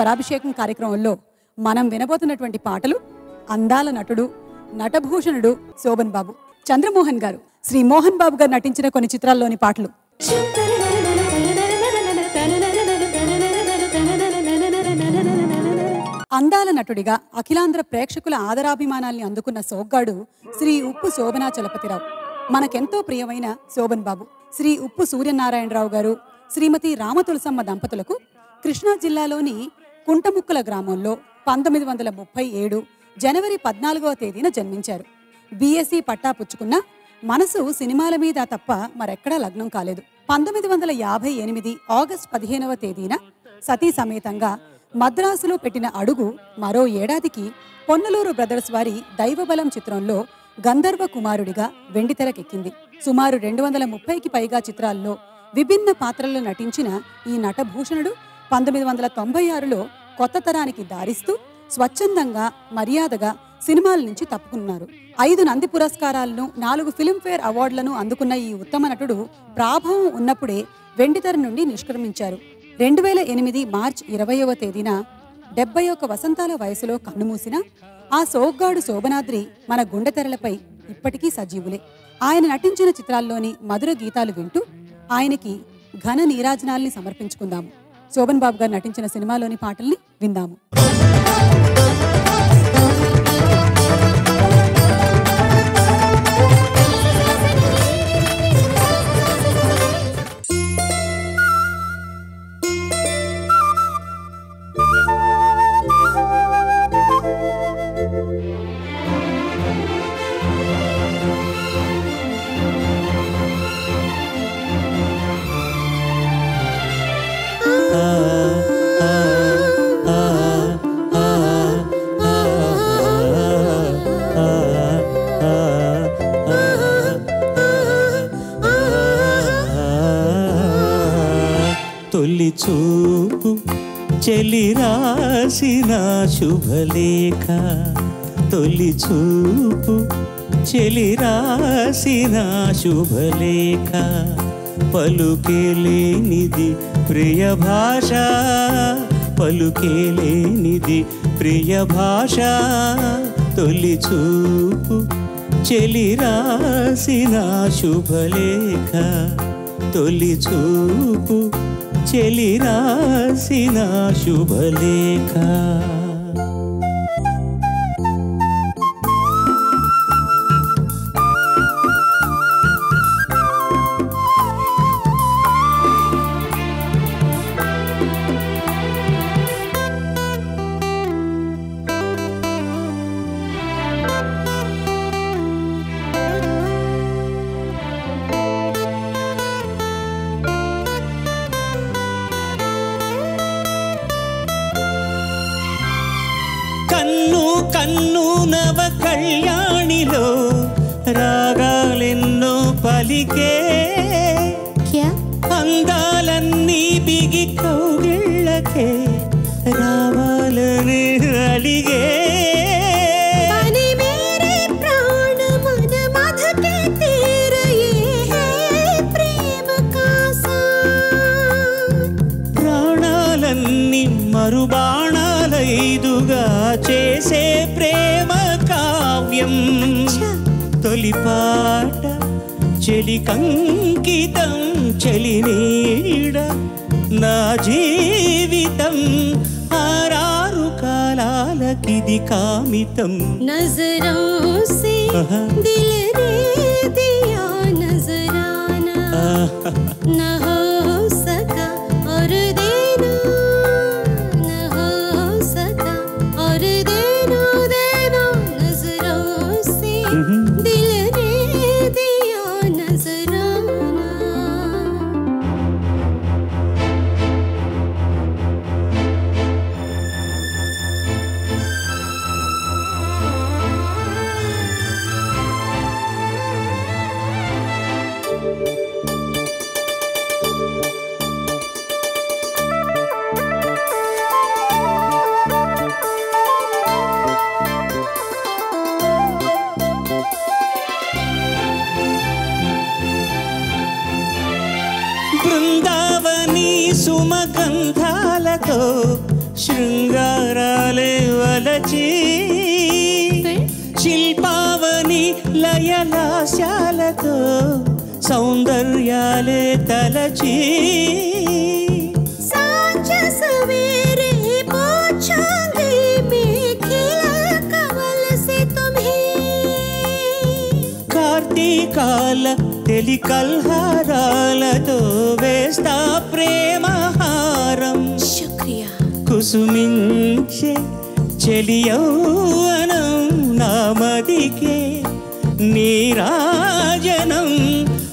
స్వరాభిషేకం కార్యక్రమంలో మనం వినబోతున్నటువంటి పాటలు అందాల నటుడు నటభూషణుడు శోభన్ బాబు. చంద్రమోహన్ గారు శ్రీ మోహన్ బాబు గారు నటించిన కొన్ని చిత్రాల్లోని పాటలు. అందాల నటుడిగా అఖిలాంధ్ర ప్రేక్షకుల ఆదరాభిమానాల్ని అందుకున్న సోగ్గాడు శ్రీ ఉప్పు శోభనా చలపతిరావు. మనకెంతో ప్రియమైన శోభన్ బాబు శ్రీ ఉప్పు సూర్యనారాయణరావు గారు శ్రీమతి రామతులసమ్మ దంపతులకు కృష్ణా జిల్లాలోని కుంటముక్కల గ్రామంలో పంతొమ్మిది వందల ముప్పై ఏడు జనవరి పద్నాలుగవ తేదీన జన్మించారు. బీఎస్సీ పట్టా పుచ్చుకున్న మనసు సినిమాల మీద తప్ప మరెక్కడా లగ్నం కాలేదు. పంతొమ్మిది వందల యాభై ఎనిమిది ఆగస్ట్ పదిహేనవ తేదీన సతీ సమేతంగా మద్రాసులో పెట్టిన అడుగు మరో ఏడాదికి పొన్నలూరు బ్రదర్స్ వారి దైవబలం చిత్రంలో గంధర్వ కుమారుడిగా వెండితెరకెక్కింది సుమారు రెండు వందల ముప్పైకి పైగా చిత్రాల్లో విభిన్న పాత్రల్లో నటించిన ఈ నటభూషణుడు పంతొమ్మిది వందల తొంభై ఆరులో కొత్త తరానికి దారిస్తూ స్వచ్ఛందంగా మర్యాదగా సినిమాల నుంచి తప్పుకున్నారు. ఐదు నంది పురస్కారాలను నాలుగు ఫిల్మ్ఫేర్ అవార్డులను అందుకున్న ఈ ఉత్తమ నటుడు ప్రాభవం ఉన్నప్పుడే వెండితెర నుండి నిష్క్రమించారు. రెండు వేల ఎనిమిది మార్చ్ ఇరవయవ తేదీన డెబ్బై ఒక్క వసంతాల వయసులో కన్నుమూసిన ఆ సోగ్గాడు శోభనాద్రి మన గుండెతెరలపై ఇప్పటికీ సజీవులే. ఆయన నటించిన చిత్రాల్లోని మధుర గీతాలు వింటూ ఆయనకి ఘన నీరాజనాల్ని సమర్పించుకుందాము. శోభన్ బాబు గారు నటించిన సినిమాలోని పాటల్ని విందాము. చెలి రాసిన శుభలేఖ తొలి చూపు. చెలి రాసిన శుభలేఖ పలుకేలేనిది ప్రియ భాష పలుకేలేనిది ప్రియ భాష. తొలి చూపు. చెలి రాసిన శుభలేఖ తొలి చూపు. చెలి రాసిన శుభలేఖ నుంచి కార్తీకాల తెలి కల్హారాలతో వేస్తా ప్రేమహారం. కుసుమించే చెలియౌవనం నామదికే నీరాజనం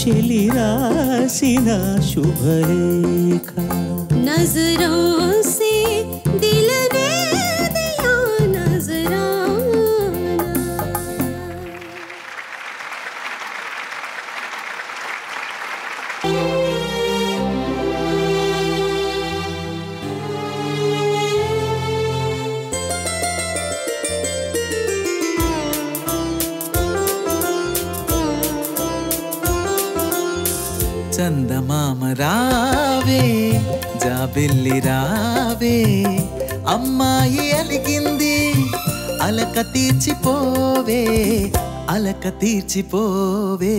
చెలి రాసిన శుభలేఖ రావే జాబిల్లి రావే. అమ్మాయి అలిగింది అలక తీర్చిపోవే అలక తీర్చిపోవే.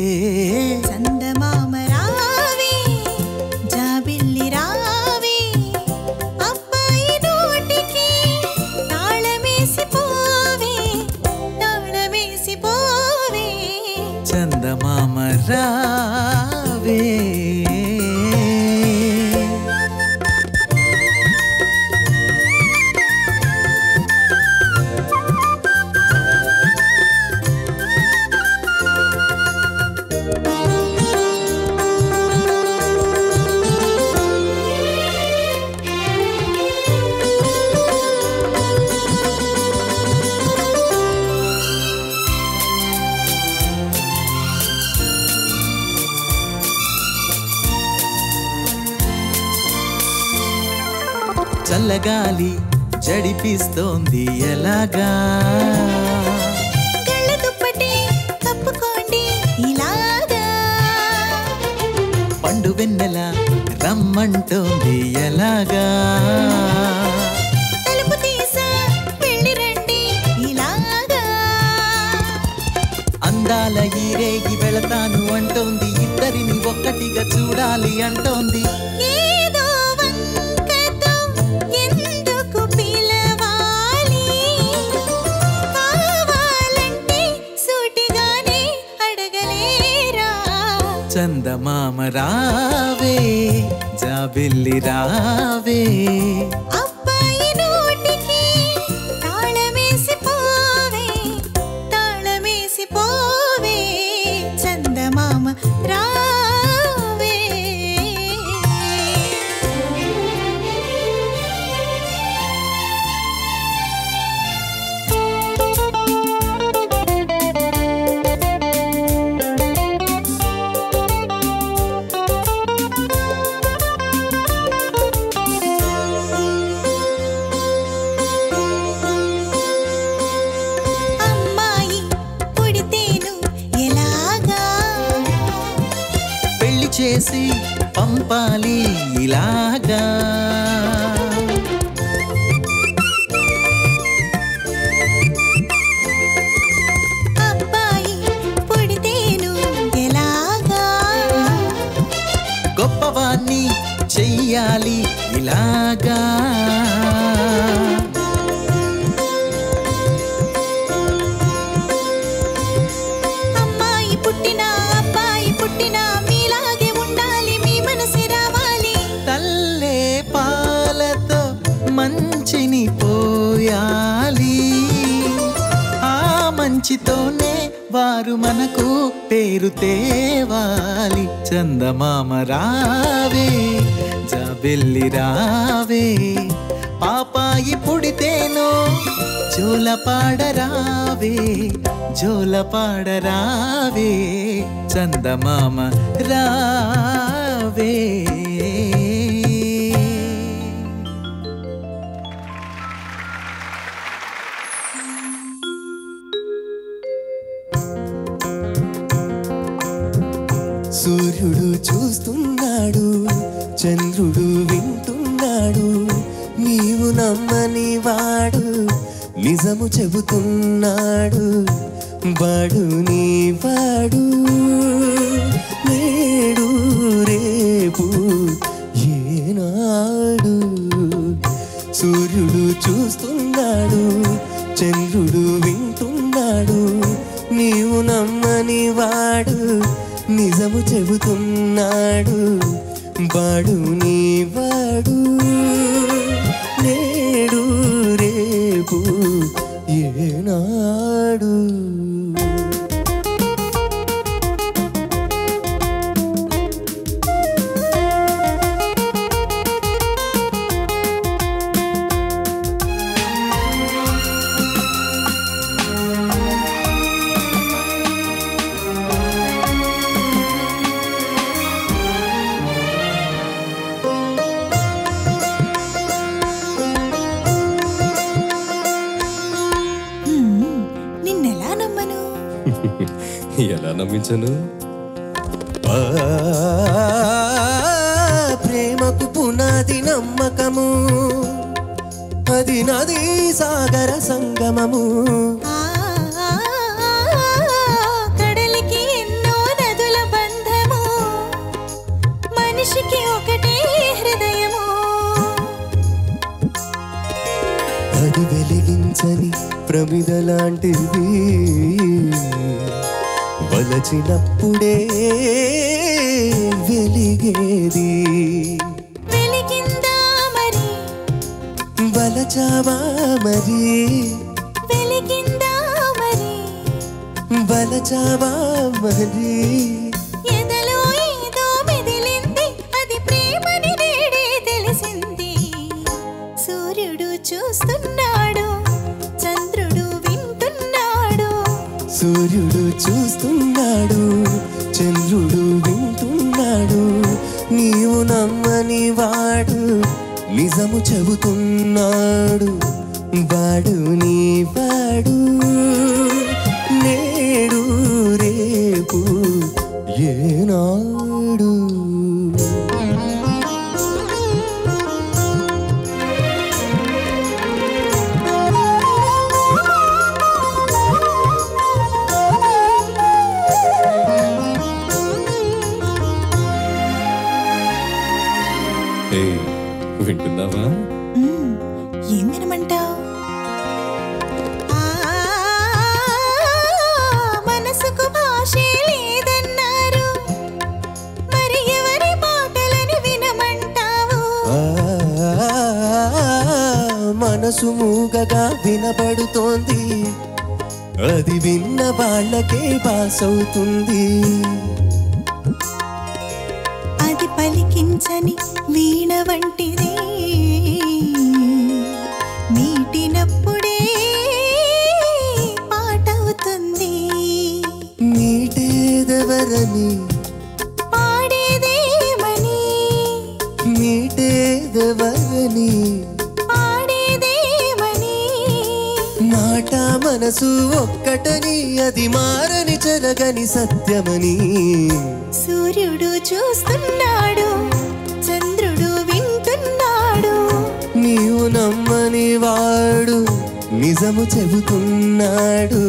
చందమామ ఇలాగా. పండు వెన్నెల రమ్మంటోంది ఎలాగా అందాల ఈ రేగి వెళతాను అంటోంది. ఇద్దరిని ఒక్కటిగా చూడాలి అంటోంది. చందమామ రావే జాబిల్లి రావే తేవాలి చందమామ రావే జాబెల్లి రావే. పాపాయి పుడితేను జోలపాడరావే జోలపాడరావే చందమామ రావే. ನಾಡು ಬಡು ನೀ మాట మనసు ఒక్కటని అది మారని చెలగని సత్యమని. సూర్యుడు చూస్తున్నాడు చంద్రుడు వింటున్నాడు. నీవు నమ్మని వాడు నిజము చెబుతున్నాడు.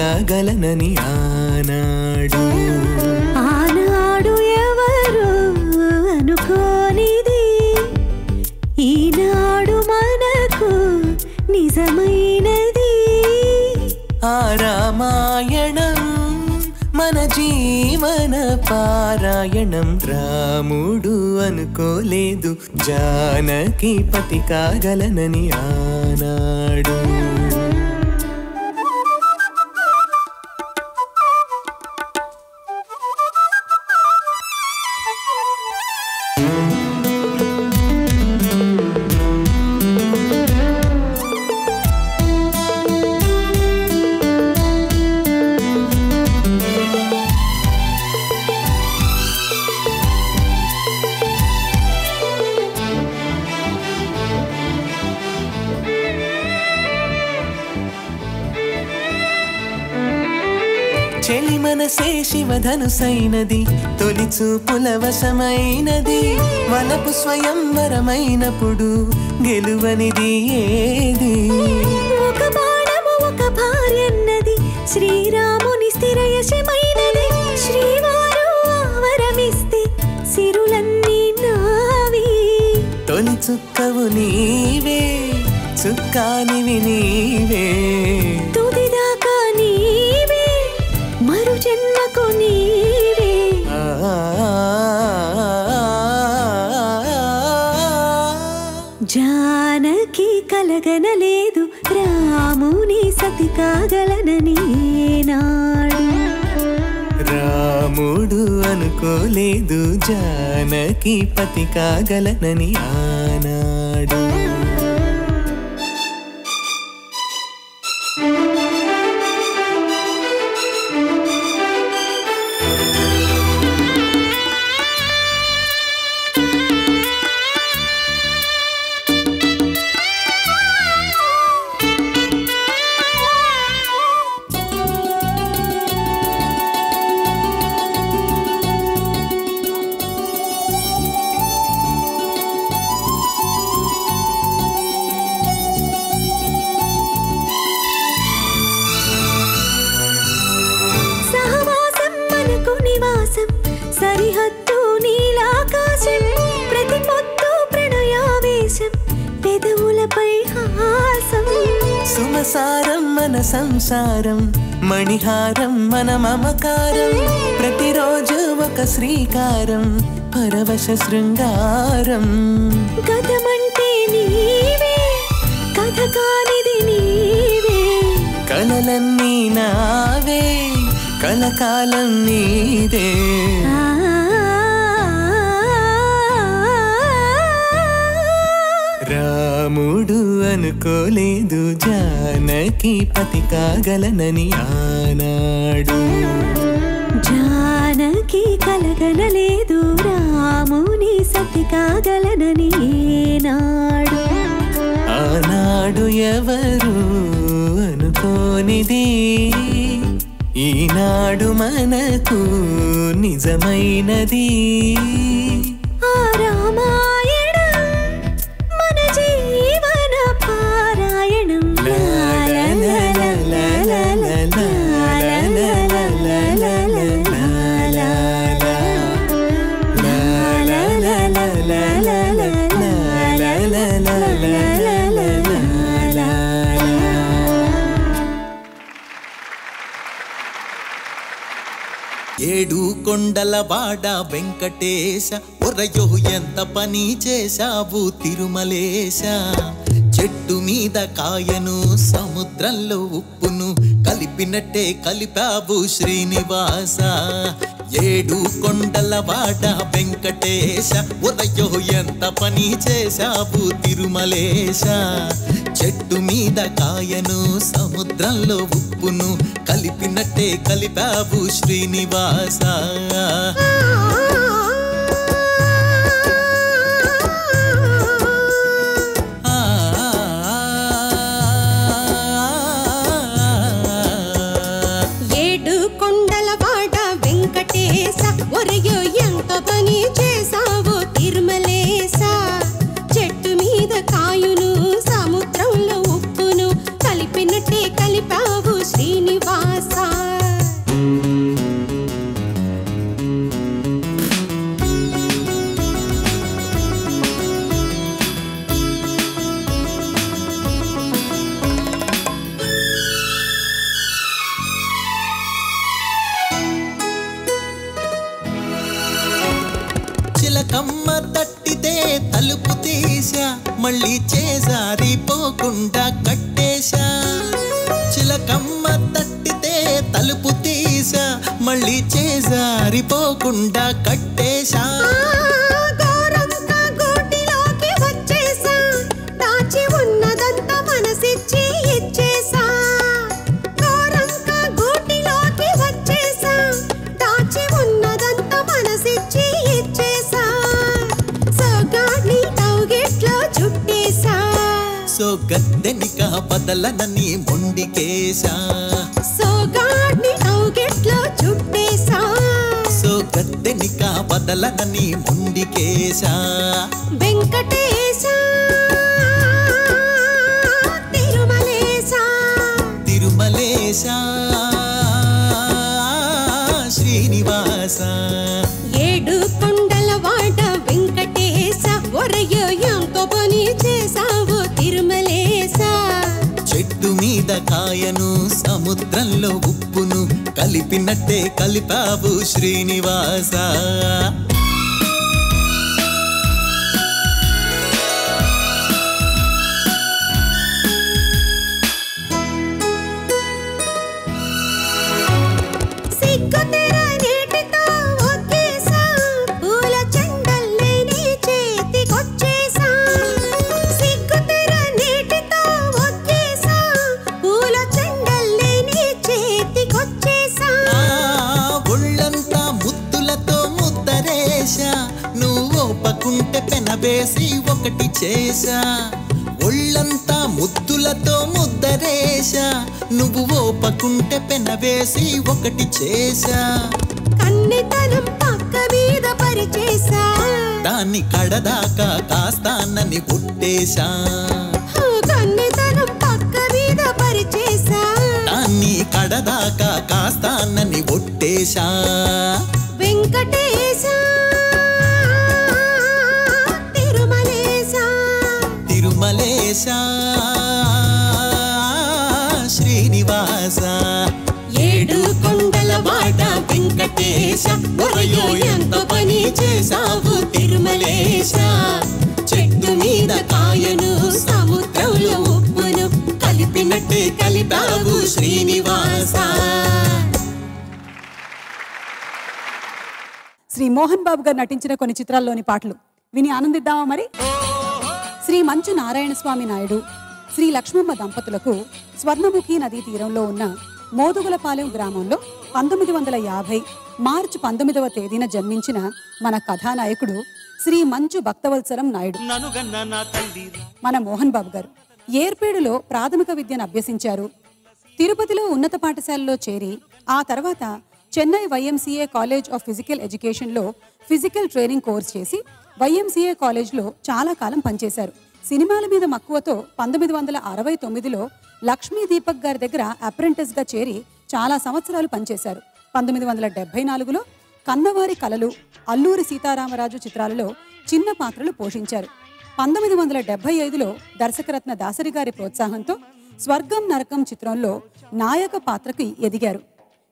కాగలనని ఆనాడు. ఆనాడు ఎవరు అనుకోనిది? ఈనాడు మనకు నిజమైనది. ఆ రామాయణం మన జీవన పారాయణం. రాముడు అనుకోలేదు జానకి పతి కాగలనని ఆనాడు. శివధనుసైనది తొలి చూపుల వశమైనది వలపు స్వయంవరమైనప్పుడు గెలువనిది ఏది? ఒక బాణము ఒక భార్యన్నది శ్రీరాముని స్థిరయశమైనది శ్రీవారు ఆవరమిస్తే సిరులన్నీ నావి. తొలి చుక్కవు నీవే చుక్కానివి నీవే. జానకి కలగనలేదు. రాముని సతి కాగలనని నాడు రాముడు అనుకోలేదు. జానకి పతి కాగలనని ఆనా. సంసారం మణిహారం మన మమకారం ప్రతిరోజు ఒక శ్రీకారం పరవశ శృంగారం. గతమంటే నీవే కథ కానిది నీవే. కలలన్నీ నావే కలకాలం నీదే. రాముడు అనుకోలేదు. జానకి పతి కాగలనని ఆనాడు. జానకి కలగనలేదు. రాముని సతి కాగలనని నాడు ఆనాడు ఎవరు అనుకోనిది? ఈనాడు మనకు నిజమైనది. ఏడు కొండల వాడ వెంకటేశ ఒరయో ఎంత పని చేశావు తిరుమలేశ? చెట్టు మీద కాయను సముద్రంలో ఉప్పును కలిపినట్టే కలిపావు శ్రీనివాస. ఏడు కొండల వాడ వెంకటేశ ఉదయో ఎంత పని చేశావు తిరుమలేశ? చెట్టు మీద కాయను సముద్రంలో ఉప్పును కలిపినట్టే కలిపావు శ్రీనివాస. కడదాకా కాస్తానని ఒట్టేశా. వెంకటేశ తిరుమలేశ. తిరుమలేశ శ్రీనివాస. ఏడు కొండల వాడ వెంకటేశ ఒరయో ఎంత పని చేసావు తిరుమలేశ. చెట్టు మీద కాయను ఉప్పును కలిపావు శ్రీనివాస. శ్రీ మోహన్ బాబు గారు నటించిన కొన్ని చిత్రాల్లోని పాటలు. విని ఆనందిద్దామా మరి? శ్రీ మంచు నారాయణ స్వామి నాయుడు శ్రీ లక్ష్మమ్మ దంపతులకు స్వర్ణముఖి నదీ తీరంలో ఉన్న మోదుగులపాలెం గ్రామంలో పంతొమ్మిది వందల యాభై మార్చి పంతొమ్మిదవ తేదీన జన్మించిన మన కథానాయకుడు శ్రీ మంచు భక్తవత్సరం నాయుడు. మన మోహన్ బాబు గారు. ఏర్పేడులో ప్రాథమిక విద్యను అభ్యసించారు. తిరుపతిలో ఉన్నత పాఠశాలలో చేరి ఆ తర్వాత Chennai YMCA college of physical ఎడ్యుకేషన్లో ఫిజికల్ ట్రైనింగ్ కోర్స్ చేసి వైఎంసీఏ కాలేజ్లో చాలా కాలం పనిచేశారు. సినిమాల మీద మక్కువతో పంతొమ్మిది వందల అరవై తొమ్మిదిలో లక్ష్మీ దీపక్ గారి దగ్గర అప్రెంటిస్గా చేరి చాలా సంవత్సరాలు పనిచేశారు. పంతొమ్మిది వందల డెబ్బై నాలుగులో కన్నవారి కలలు అల్లూరి సీతారామరాజు చిత్రాలలో చిన్న పాత్రలు పోషించారు. పంతొమ్మిది వందల డెబ్బై ఐదులో దర్శకరత్న దాసరి గారి ప్రోత్సాహంతో స్వర్గం నరకం చిత్రంలో నాయక పాత్రకి ఎదిగారు.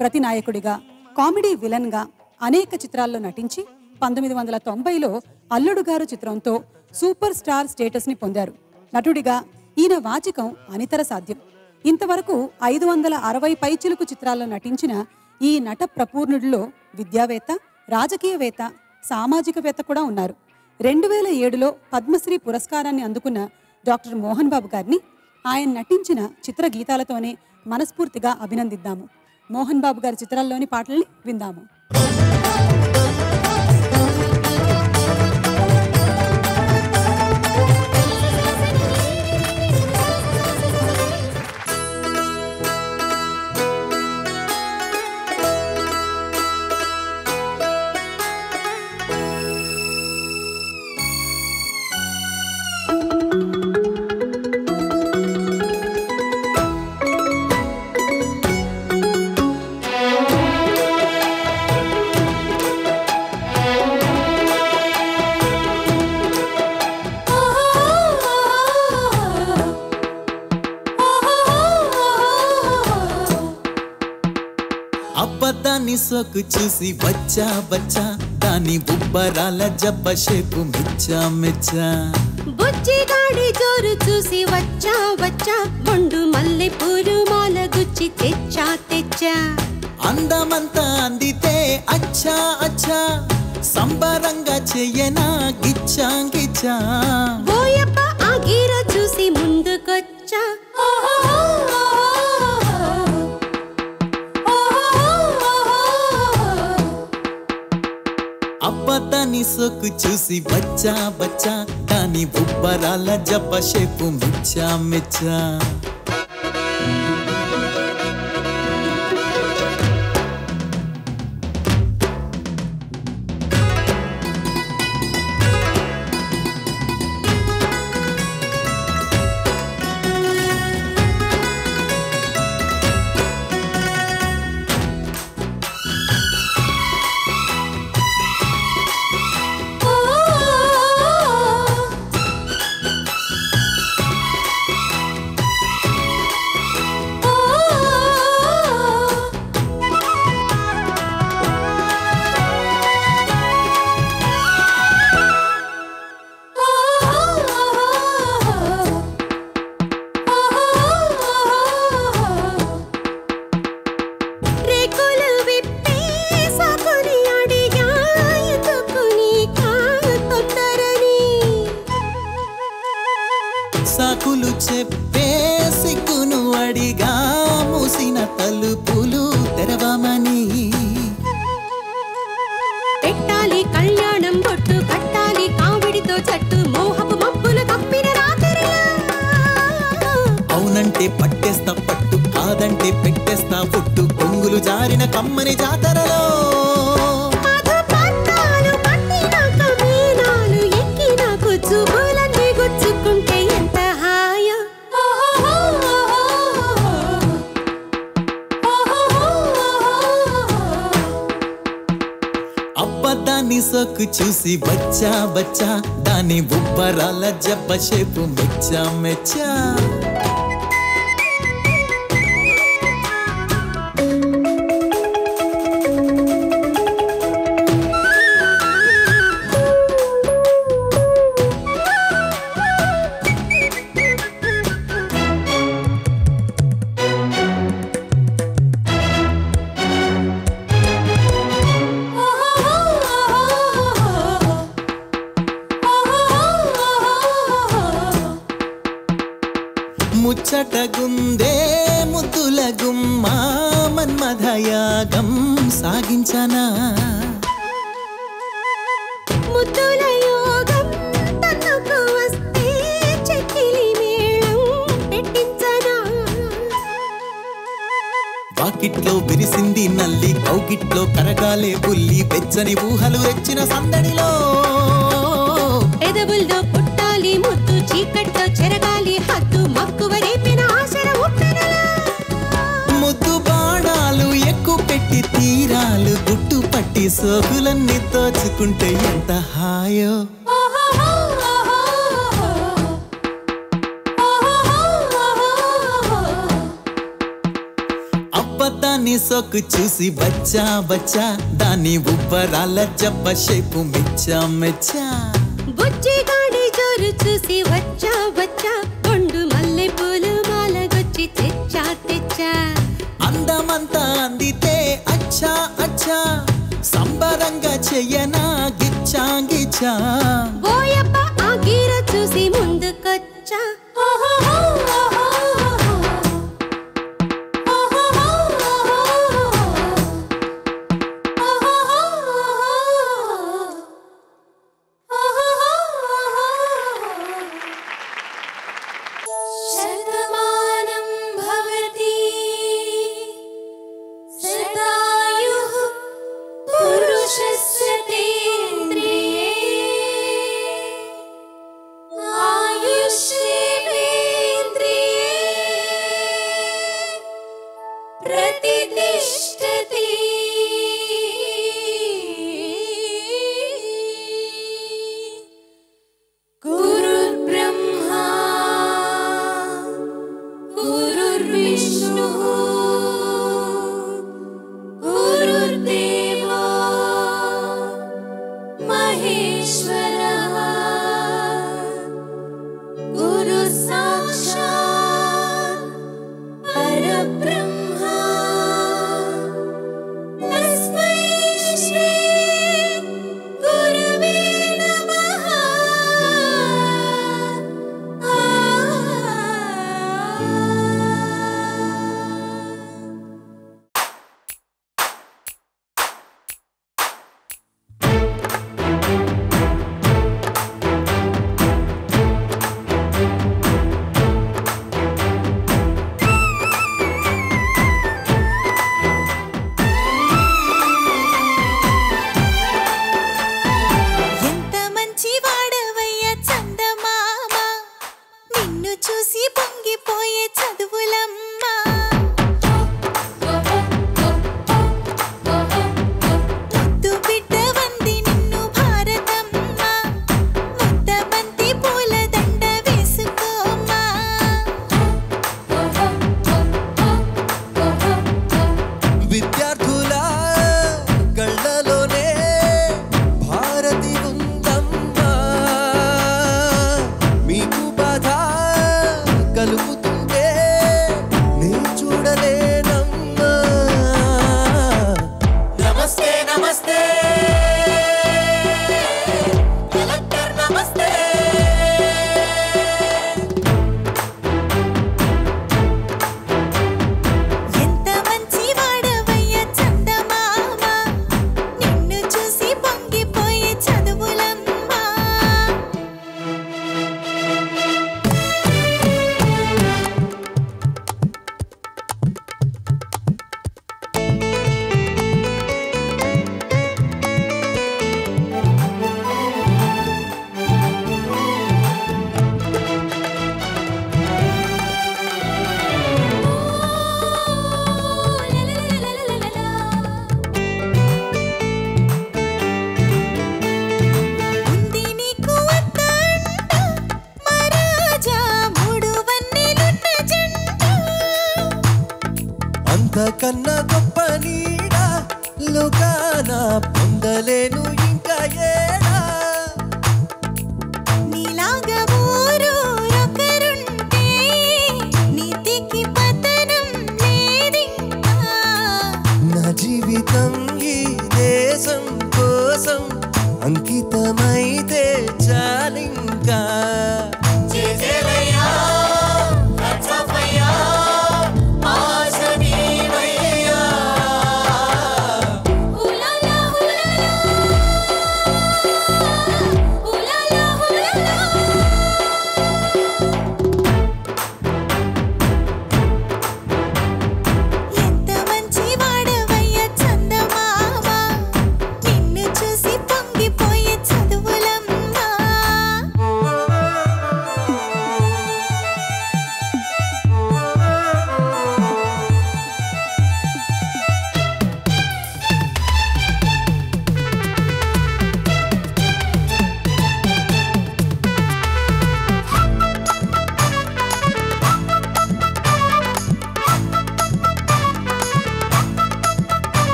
ప్రతి నాయకుడిగా కామెడీ విలన్గా అనేక చిత్రాల్లో నటించి పంతొమ్మిది వందల తొంభైలో అల్లుడు గారు చిత్రంతో సూపర్ స్టార్ స్టేటస్ని పొందారు. నటుడిగా ఈయన వాచికం అనితర సాధ్యం. ఇంతవరకు ఐదు వందల అరవై పైచిలుకు చిత్రాల్లో నటించిన ఈ నట ప్రపూర్ణుడిలో విద్యావేత్త రాజకీయవేత్త సామాజికవేత్త కూడా ఉన్నారు. రెండు వేల ఏడులో పద్మశ్రీ పురస్కారాన్ని అందుకున్న డాక్టర్ మోహన్ బాబు గారిని ఆయన నటించిన చిత్ర గీతాలతోనే మనస్ఫూర్తిగా అభినందిద్దాము. మోహన్ బాబు గారి చిత్రాల్లోని పాటల్ని విందాము. సోకు చూసి బచ్చా బచ్చా దాని బుబ్బరాల జబ్బ షేపు మిచ్చా మిచ్చా. బుజ్జి బుజ్జిగాడి జోరు చూసి వచ్చా వచ్చా. మొండు మల్లె పూలు మాల గుచ్చి తెచ్చా తెచ్చా. అందమంతా అందితే అచ్చా అచ్చా. సంబరంగా చెయ్యనా బుబ్బరాల జబ్బ షేపు కౌకిట్లో కరగాలే బుల్లి వెచ్చని ఊహలు రెచ్చిన సందడిలో. ఎదవుల్లో పుట్టాలి ముద్దు చీకట్లో చెరగాలి హద్దు మక్కువ రేపిన ఆశల ఉప్పెనలా ముద్దు బాణాలు ఎక్కువ పెట్టి తీరాలు గుట్టు పట్టి సోకులన్నీ దోచుకుంటే ఎంత హాయో. సొక్కు చూసి బచ్చా బచ్చా దాని ఉబ్బరాల జబ్బ షేపు మెచ్చా మెచ్చా. బుజ్జిగాడి జోరు చూసి వచ్చా వచ్చా. కొండు మల్లె పూలు మాలగొచ్చి తెచ్చా తెచ్చా. అందమంతా అందితే అచ్చా అచ్చా. సంబరంగా చెయ్యనా గిచ్చా గిచ్చా.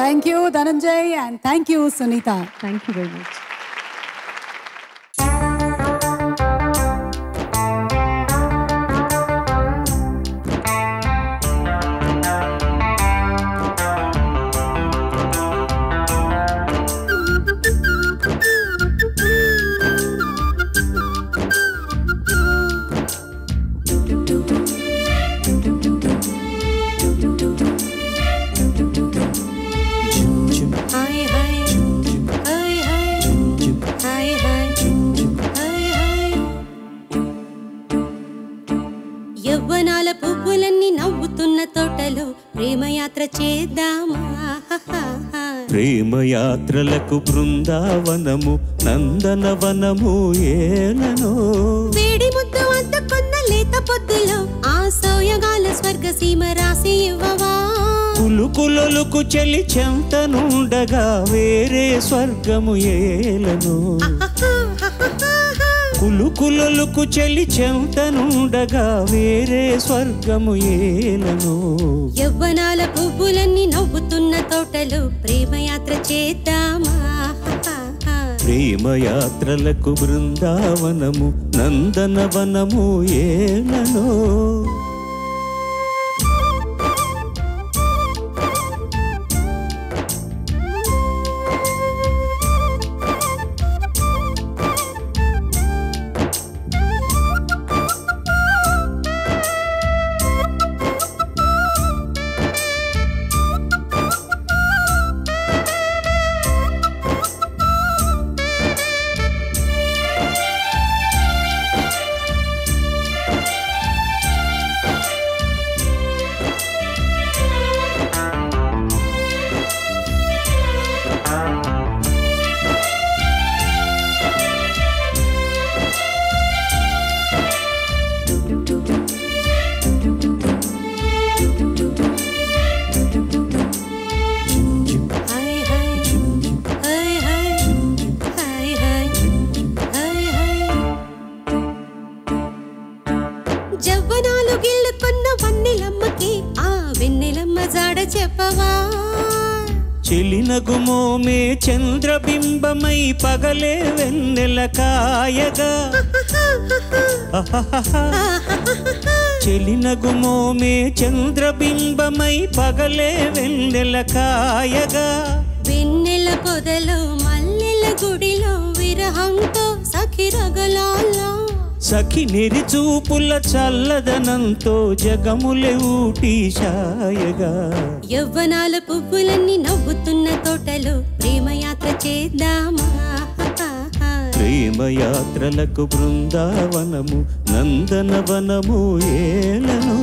Thank you, Dhananjay, and thank you, Sunita. Thank you very much. కిన్నరులకు బృందావనము నందనవనము ఏలనో. వేడి ముద్దు వద్దకున్న లేత పొద్దులో ఆ సోయగాల స్వర్గ సీమ రాసి ఇవ్వవా? కులుకులొలుకు చెలి చెంతనుండగా వేరే స్వర్గము ఏలను. కులుకులొలుకు చెల్లి చెంతనుండగా వేరే స్వర్గము ఏలను. యవ్వనాల పువ్వులన్నీ నవ్వు పూలున్న తోటలు ప్రేమయాత్ర చేద్దామా? ప్రేమయాత్రలకు బృందావనము నందనవనము ఏ ఏలనో. పగలే వెన్నెల కాయగా. చెలినగుమోమే చంద్రబింబమై పగలే వెన్నెల కాయగా. వెన్నెల పొదలో మల్లెల గుడిలో విరహంతో సఖి రగలాలా. సఖి నెరి చూపుల చల్లదనంతో జగములే ఊటి షాయగా యవ్వనాల పువ్వులన్నీ నవ్వుతున్న తోటలో ప్రేమయాత్ర చేద్దామా? ప్రేమయాత్రలకు బృందావనము నందనవనము ఏలను.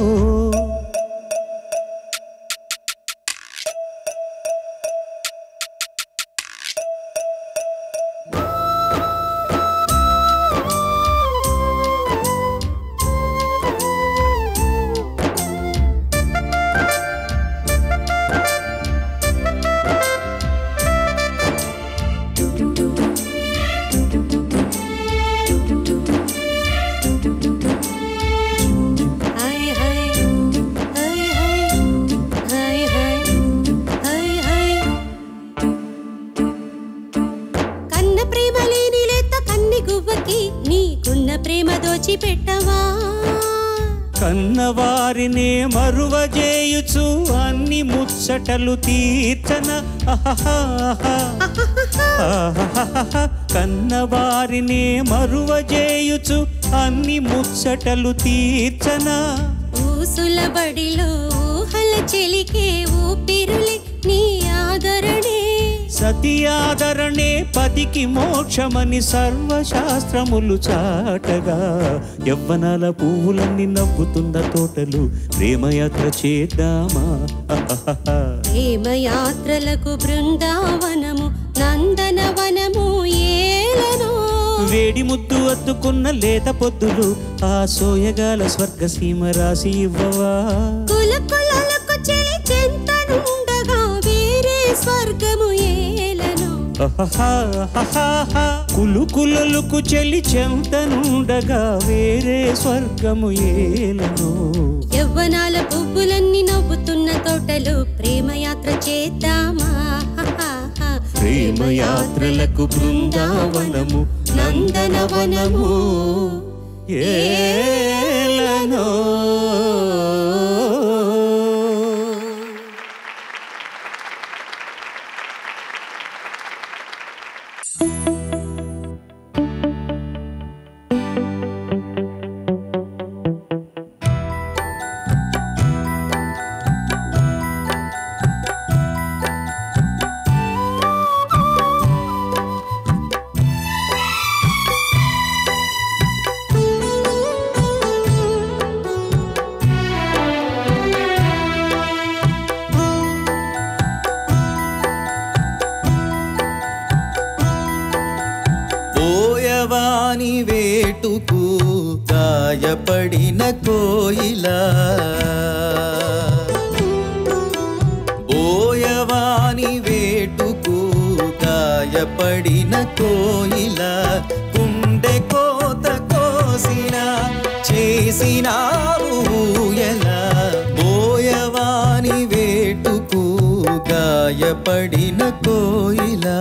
ముచ్చటలు తీర్చన. కన్నవారినే మరువజేయుచు అన్ని ముచ్చటలు తీర్చన. ఊసుల బడిలో ఊహల చెలికే ఊపిరులే నీ ఆదరణే. సతి ఆదరణే పతికి మోక్షమని సర్వశాస్త్రములు చాటగా. యవ్వనాల పువ్వులన్నీ నవ్వుతున్న తోటలు ప్రేమయాత్ర చేద్దామా. ప్రేమయాత్రలకు బృందావనము నందనవనము ఏలను. వేడి ముద్దు అద్దుకున్న లేత పొద్దులు ఆ సోయగాల స్వర్గసీమ రాసి ఇవ్వవా? కులకులలకు చెలి చెంతనుండగా వేరే స్వర్గము ఏలను. కులు కులలుకు చెలి చెంతనుండగా వేరే స్వర్గము ఏలను. యవ్వనాల పువ్వులన్నీ నవ్వుతున్న తోటలో ప్రేమయాత్ర చేద్దామా? ప్రేమయాత్రలకు బృందావనము నందనవనము ఏలనో. పోయవాని వేటుకు గాయపడిన కోయిలా. పోయవాని వేటుకు గాయపడిన కోయిలా. గుండె కోత కోసిన చేసినావు ఎలా పోయవాని వేటుకు గాయపడిన కోయిలా.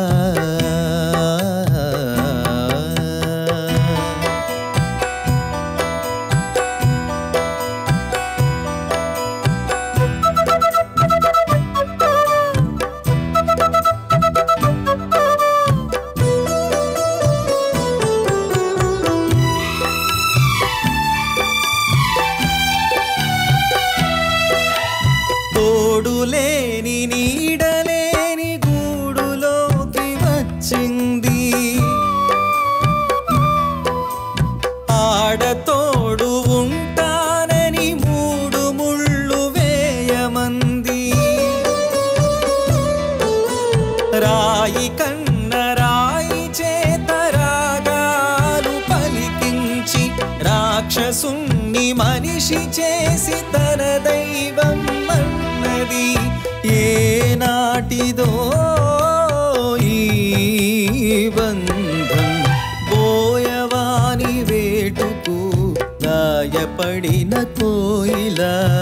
కోయిలా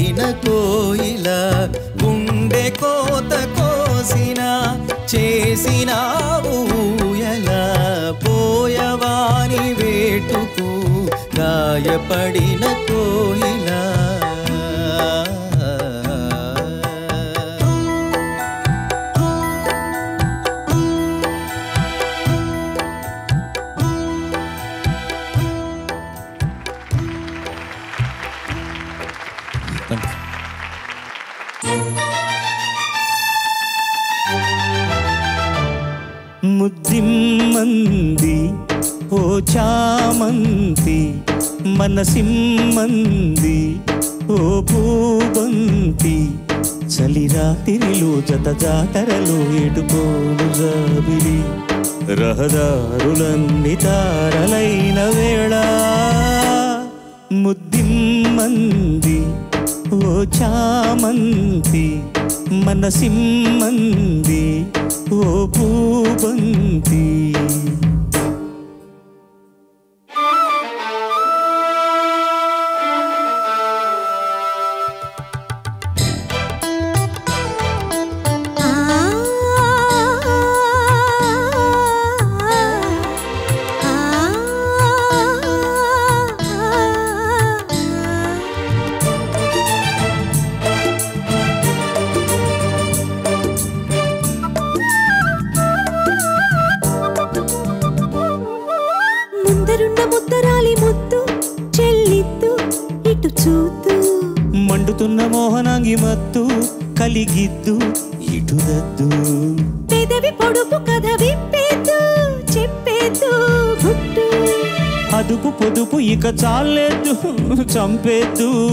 గాయపడిన కోయిల గుండె కోత కోసిన చేసిన ఊయల పోయవాని వేటుకు గాయపడిన కోయిల. ముద్దిమ్మంది ఓ చామంతి మనసిమ్మంది ఓ పూబంతి చలి రాత్రిలో జత జాతరలో ఎటుకోను జాబిలి. రహదారులన్ని తారలైన వేళ ముద్దిమ్మంది ఓ చామంతి మనసిమ్మంది ఓ పూబంతి చంపేద్దు పెట్టు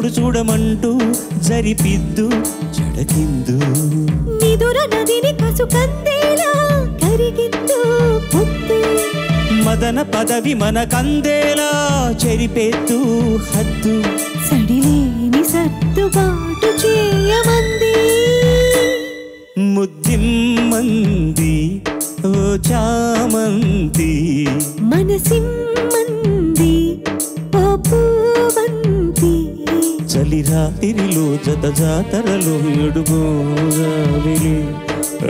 జోడు చూడమంటూ జరిపిద్దు జడకిందు నిదుర నదిని కసు కందేలా కరిగిద్దు పొద్దు మదన పదవి మన కందేలా చెరిపెత్తు హద్దు. సడిలేని సర్దుబాటు చేయమంది. ముద్దిమ్మంది ఓ చామంతి. మనసిమ్మంది తొలి రాత్రిలో జత జాతరలో ఎడుగోగా వెళ్ళి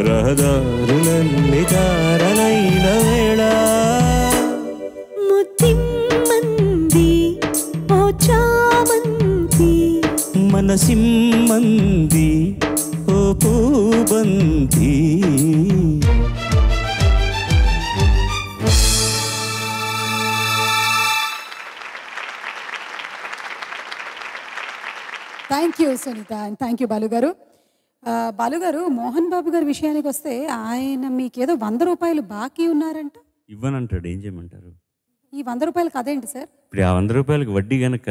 రహదారులన్నీ దారలైన వేళ. మనసిమ్మంది ఓ పూబంది. Thank you Sunitha and thank you Balu గారు ఆ, బాలు గారు మోహన్ బాబు గారి విషయానికి వస్తే ఆయన మీకేదో వంద రూపాయలు బాకీ ఉన్నారంట? ఇవ్వనంటాడు ఏం చేయమంటారు? ఈ వంద రూపాయలు కదేంటి సార్? ఇప్పుడు ఆ వంద రూపాయలకి వడ్డీ గనక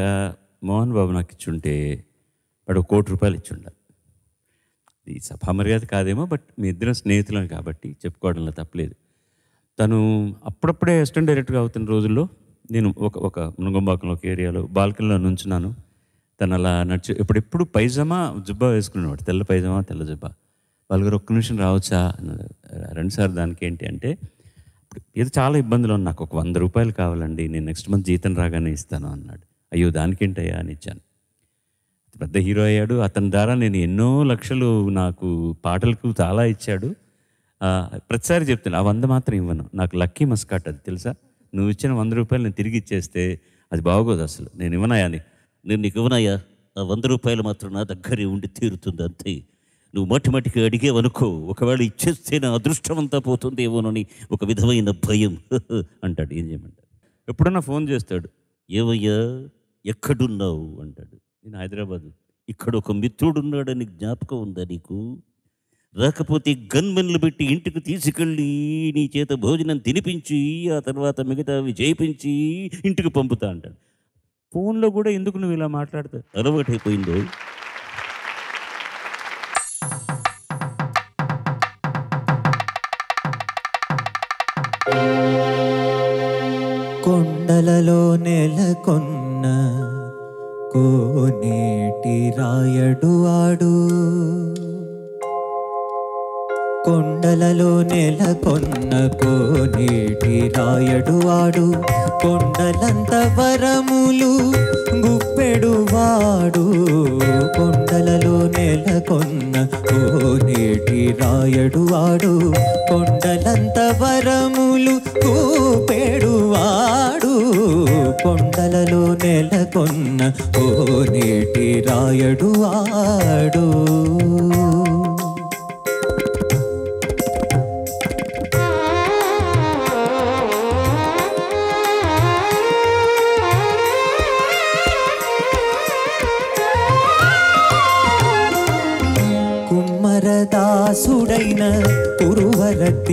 మోహన్ బాబు నాకు ఇచ్చుంటే వాడు కోటి రూపాయలు ఇచ్చుండాలి. ఈ సభా మర్యాద కాదేమో బట్ మీ ఇద్దరం స్నేహితులం కాబట్టి చెప్పుకోవడంలో తప్పలేదు. తను అప్పుడప్పుడే అసిస్టెంట్ డైరెక్టర్గా అవుతున్న రోజుల్లో నేను ఒక ఒక మునగంబాకంలో ఒక ఏరియాలో బాల్కనీలో నుంచున్నాను. తను అలా నడిచి ఎప్పుడెప్పుడు పైజామా జుబ్బా వేసుకునేవాడు తెల్ల పైజమా తెల్ల జుబ్బా. వాళ్ళగారు ఒక్క నిమిషం రావచ్చా? అన్నాడు సార్ దానికి ఏంటి అంటే ఇప్పుడు ఏదో చాలా ఇబ్బందులు ఉన్నాయి నాకు ఒక వంద రూపాయలు కావాలండి నేను నెక్స్ట్ మంత్ జీతం రాగానే ఇస్తాను అన్నాడు. అయ్యో దానికేంటయ్యా అని ఇచ్చాను. పెద్ద హీరో అయ్యాడు. అతని ద్వారా నేను ఎన్నో లక్షలు నాకు పాటలకు చాలా ఇచ్చాడు. ప్రతిసారి చెప్తాను ఆ వంద మాత్రం ఇవ్వను నాకు లక్కీ మస్కాట్ అది తెలుసా? నువ్వు ఇచ్చిన వంద రూపాయలు నేను తిరిగి ఇచ్చేస్తే అది బాగోదు అసలు నేను ఇవ్వనాయా అని నేను నీకు ఇవ్వనయ్యా. ఆ వంద రూపాయలు మాత్రం నా దగ్గరే ఉండి తీరుతుంది అంతే. నువ్వు మట్టి మట్టికి అడిగేవనుకో ఒకవేళ ఇచ్చేస్తే నా అదృష్టం అంతా పోతుందేమోనని ఒక విధమైన భయం. అంటాడు. ఏం చేయమంటాడు? ఎప్పుడన్నా ఫోన్ చేస్తాడు. ఏవయ్యా ఎక్కడున్నావు? అంటాడు. నేను హైదరాబాద్. ఇక్కడ ఒక మిత్రుడున్నాడని జ్ఞాపకం ఉందా నీకు? రాకపోతే గన్మెన్లు పెట్టి ఇంటికి తీసుకెళ్ళి నీ చేత భోజనం తినిపించి ఆ తర్వాత మిగతావి చేయించి ఇంటికి పంపుతా అంటాడు. ఫోన్లో కూడా ఎందుకు నువ్వు ఇలా మాట్లాడతావు? అలవాటైపోయిందో. కొండలలో నెలకొన్న కోనేటి రాయడు ఆడు. కొండలలో నెలకొన్న కోనేటి రాయడు వాడు. కొండలంత వరములు గుప్పెడు వాడు. కొండలలో నెలకొన్న కోనేటి రాయడు వాడు. కొండలంత వరములు కూపెడు వాడు. కొండలలో నెలకొన్న కోనేటి రాయడు వాడు.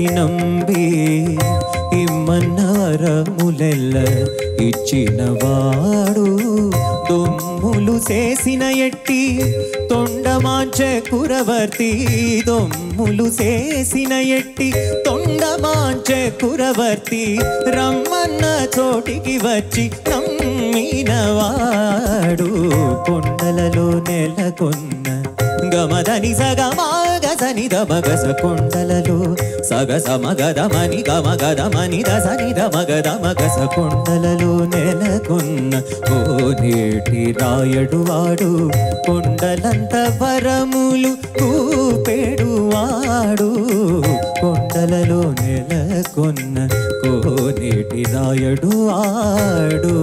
పురువరతి నంబి ఇమ్మన్న ఇచ్చిన ఇచ్చినవాడు దొమ్ములు చేసిన ఎట్టి తొండమాంచె కురవర్తి దొమ్ములు చేసిన ఎట్టి తొండమాంచె కురవర్తి రమ్మన్న చోటికి వచ్చి నమ్మినవాడు కొండలలో నెలకొన్న గమదని సగమాగసని దమగస కొండలలో సగస మగదమని గమగదమని సని దమగద మగస కొండలలో నెలకొన్న కోనేటి రాయడు వాడు కొండలంత వరములు కూపేడు వాడు కొండలలో నెలకొన్న కోనేటి రాయడు వాడు.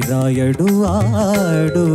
రాయడు ఆడు.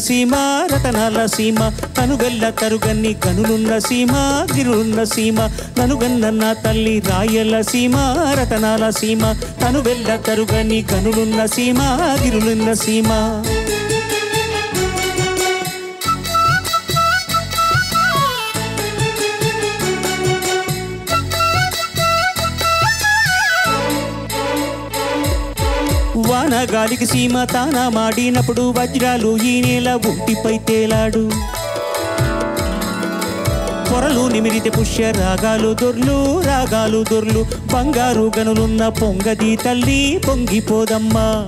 సీమ రతనాల సీమ. కనుగల్ల తరుగన్ని కనులున్న సీమ గిరులున్న సీమ. ననుగన్న తల్లి రాయల సీమ రతనాల సీమ. కనువెల్ల తరుగని కనులున్న సీమ గిరులున్న సీమ. గాలికి సీమ తాన మాడినప్పుడు వజ్రాలు ఈ నేల ఒంటిపై తేలాడు. పొరలు నిమిరితే పుష్య రాగాలు దొర్లు రాగాలు దొర్లు. బంగారు గనులున్న పొంగది తల్లి పొంగిపోదమ్మా.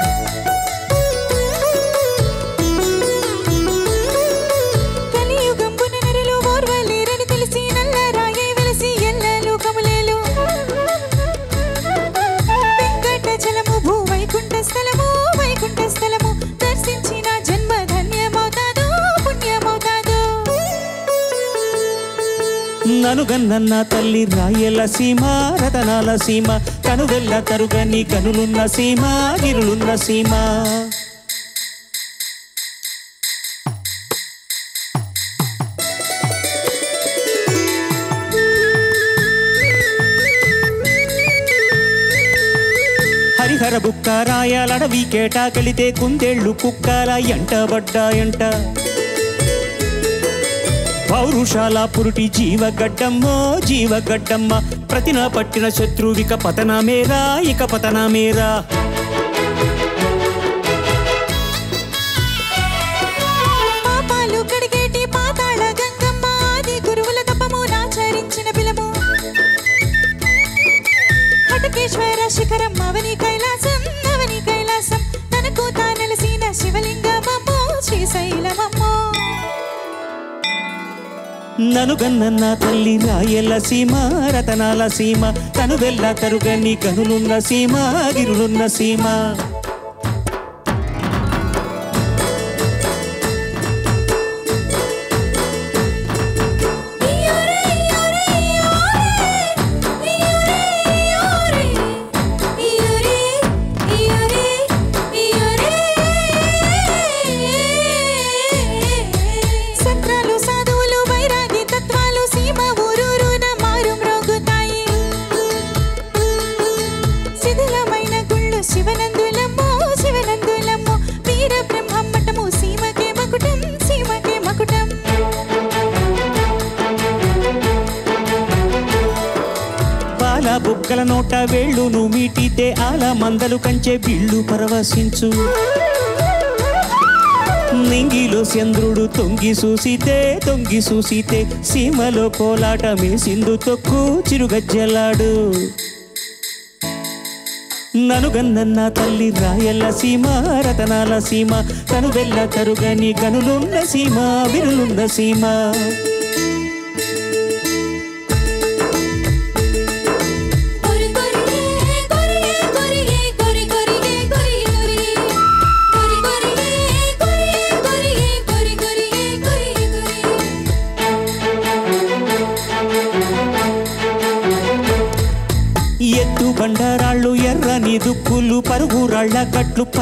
ననుగన్న తల్లి రాయల సీమ రతనాల సీమ కనువెల్ల తరుగని కనులున్న సీమ గిరులున్న సీమ. హరిహర బుక్క రాయాలడవి కేటా కలితే కుందేళ్ళు కుక్కల ఎంటబడ్డాయంట పౌరుషాల పురుటి జీవగడ్డమ్మో జీవగడ్డమ్మ. ప్రతిన పట్టిన శత్రువిక పతనమేరా ఇక పతనమేరా. ననుగన్న తల్లి రాయల సీమ రతనాల సీమ. తను వెళ్ళ తరుగని కనులున్న సీమ గిరులున్న సీమ. మందలు పరవశించు. నింగిలో చంద్రుడు తొంగి చూసితే తొంగి చూసితే సీమలో కోలాట మేసిందు తొక్కు చిరుగజ్జలాడు. ననుగన్న తల్లి రాయల సీమ రతనాల సీమ తను వెళ్ళ తరుగని కనులున్న సీమ విరులున్న సీమ.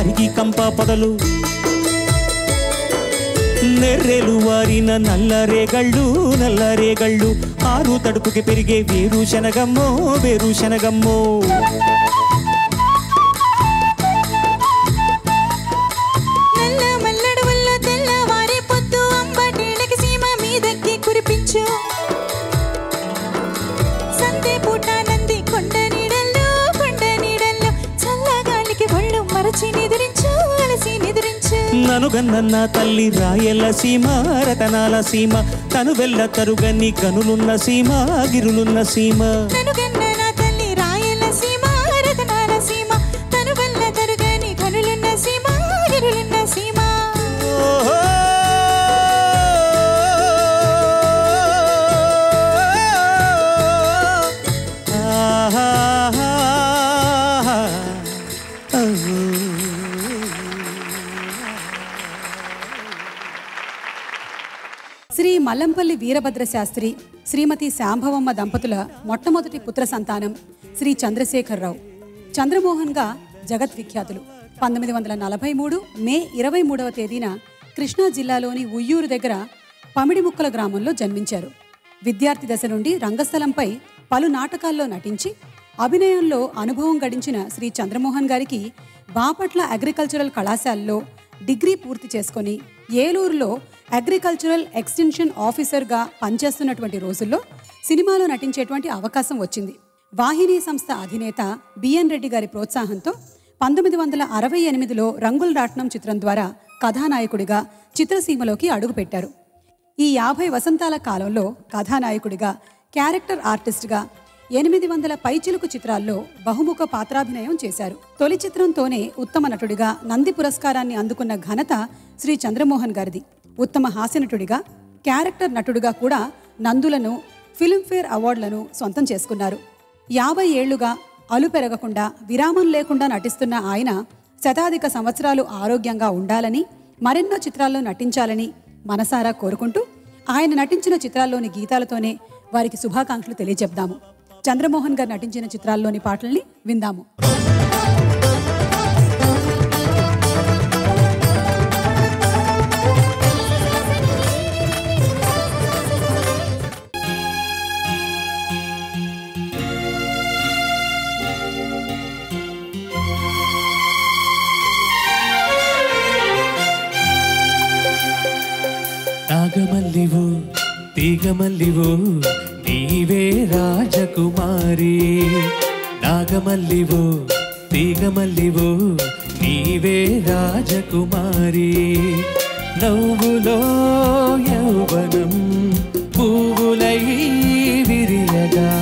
కట్లు పరిగి కంప పొదలు. నెర్రెలు వారిన నల్లరేగళ్ళు నల్లరేగళ్ళు ఆరు తడుపుకి పెరిగే వేరు శనగమ్మో వేరు శనగమ్మో. ననుగన్న తల్లి రాయల సీమ రతనాల సీమ తను వెళ్ళ తరుగని కనులున్న సీమ గిరులున్న సీమ. ననుగన్న శ్రీ మల్లంపల్లి వీరభద్ర శాస్త్రి శ్రీమతి శాంభవమ్మ దంపతుల మొట్టమొదటి పుత్ర సంతానం శ్రీ చంద్రశేఖరరావు. చంద్రమోహన్గా జగద్విఖ్యాతులు పంతొమ్మిది వందల నలభై మూడు మే ఇరవై మూడవ తేదీన కృష్ణా జిల్లాలోని ఉయ్యూరు దగ్గర పమిడిముక్కల గ్రామంలో జన్మించారు. విద్యార్థి దశ నుండి రంగస్థలంపై పలు నాటకాల్లో నటించి అభినయంలో అనుభవం గడించిన శ్రీ చంద్రమోహన్ గారికి బాపట్ల అగ్రికల్చరల్ కళాశాలలో డిగ్రీ పూర్తి చేసుకొని ఏలూరులో అగ్రికల్చరల్ ఎక్స్టెన్షన్ ఆఫీసర్గా పనిచేస్తున్నటువంటి రోజుల్లో సినిమాలో నటించేటువంటి అవకాశం వచ్చింది. వాహిని సంస్థ అధినేత బిఎన్ రెడ్డి గారి ప్రోత్సాహంతో పంతొమ్మిది వందల అరవై ఎనిమిదిలో రంగుల రాట్నం చిత్రం ద్వారా కథానాయకుడిగా చిత్రసీమలోకి అడుగుపెట్టారు. ఈ యాభై వసంతాల కాలంలో కథానాయకుడిగా క్యారెక్టర్ ఆర్టిస్ట్గా ఎనిమిది వందల పైచిలుకు చిత్రాల్లో బహుముఖ పాత్రాభినయం చేశారు. తొలి చిత్రంతోనే ఉత్తమ నటుడిగా నంది పురస్కారాన్ని అందుకున్న ఘనత శ్రీ చంద్రమోహన్ గారిది. ఉత్తమ హాస్యనటుడిగా క్యారెక్టర్ నటుడిగా కూడా నందులను ఫిల్మ్ఫేర్ అవార్డులను సొంతం చేసుకున్నారు. యాభై ఏళ్ళుగా అలు పెరగకుండా విరామం లేకుండా నటిస్తున్న ఆయన శతాధిక సంవత్సరాలు ఆరోగ్యంగా ఉండాలని మరెన్నో చిత్రాల్లో నటించాలని మనసారా కోరుకుంటూ ఆయన నటించిన చిత్రాల్లోని గీతాలతోనే వారికి శుభాకాంక్షలు తెలియజెప్దాము. చంద్రమోహన్ గారు నటించిన చిత్రాల్లోని పాటల్ని విందాము. మల్లివు తీగ మల్లివు నీవే రాజకుమారి. నాగమల్లివు తీగ మల్లివు నీవే రాజకుమారి. నవ్వులో యౌవనం పువ్వులై విరియగా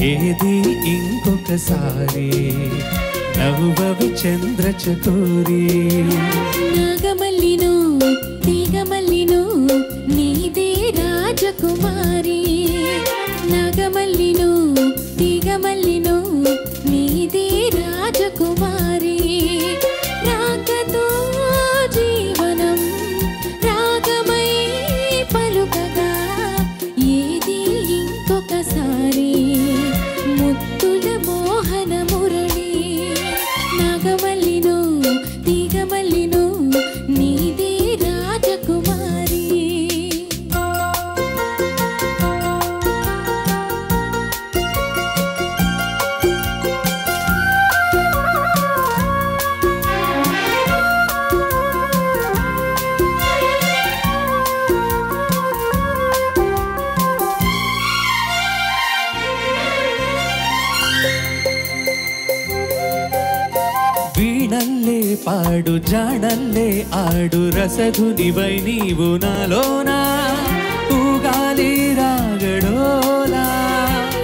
ఏది ఇంకొకసారి? నవ్వవి చంద్రచకోరి నాగ ఆడు రసధునివై నీవు నాలోనా ఊగాలి రాగడోలా.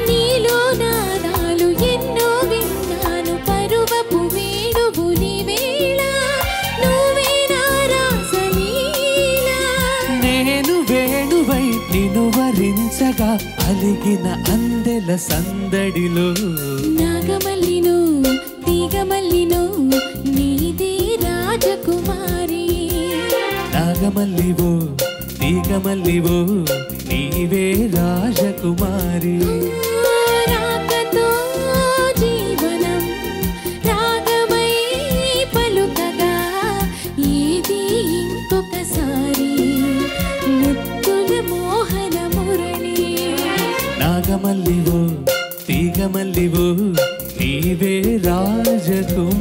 నీలో నాదాలు ఎన్నో విన్నాను పరువపు వేణువుని వేళ నువ్వే నా రాసలీలా నేను వేణువై నిన్ను వరించగా అలిగిన అందెల సందడిలో. నాగమల్లిను తీగమల్లిను నీదే రాజకుమారి. నాగమల్లివో తీగమల్లివో నీవే రాజకుమారి. నాగమల్లివో తీగమల్లివో నీవే రాజకుమారి.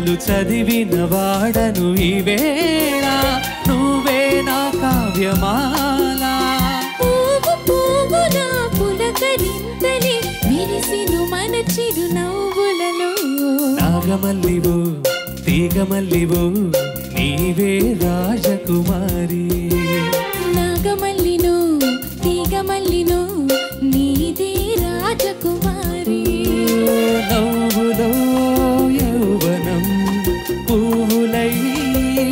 గ్రంథాలు చదివిన వాడను ఈ వేళ. నువ్వే నా కావ్యమాల. పులకరింతలే విరిసిను మన చిరు నవ్వులలో నాగమల్లివు తీగమల్లివు నీవే రాజకుమారి. నాగమల్లినో తీగమల్లినో నీదే రాజకుమారి. పువ్వులై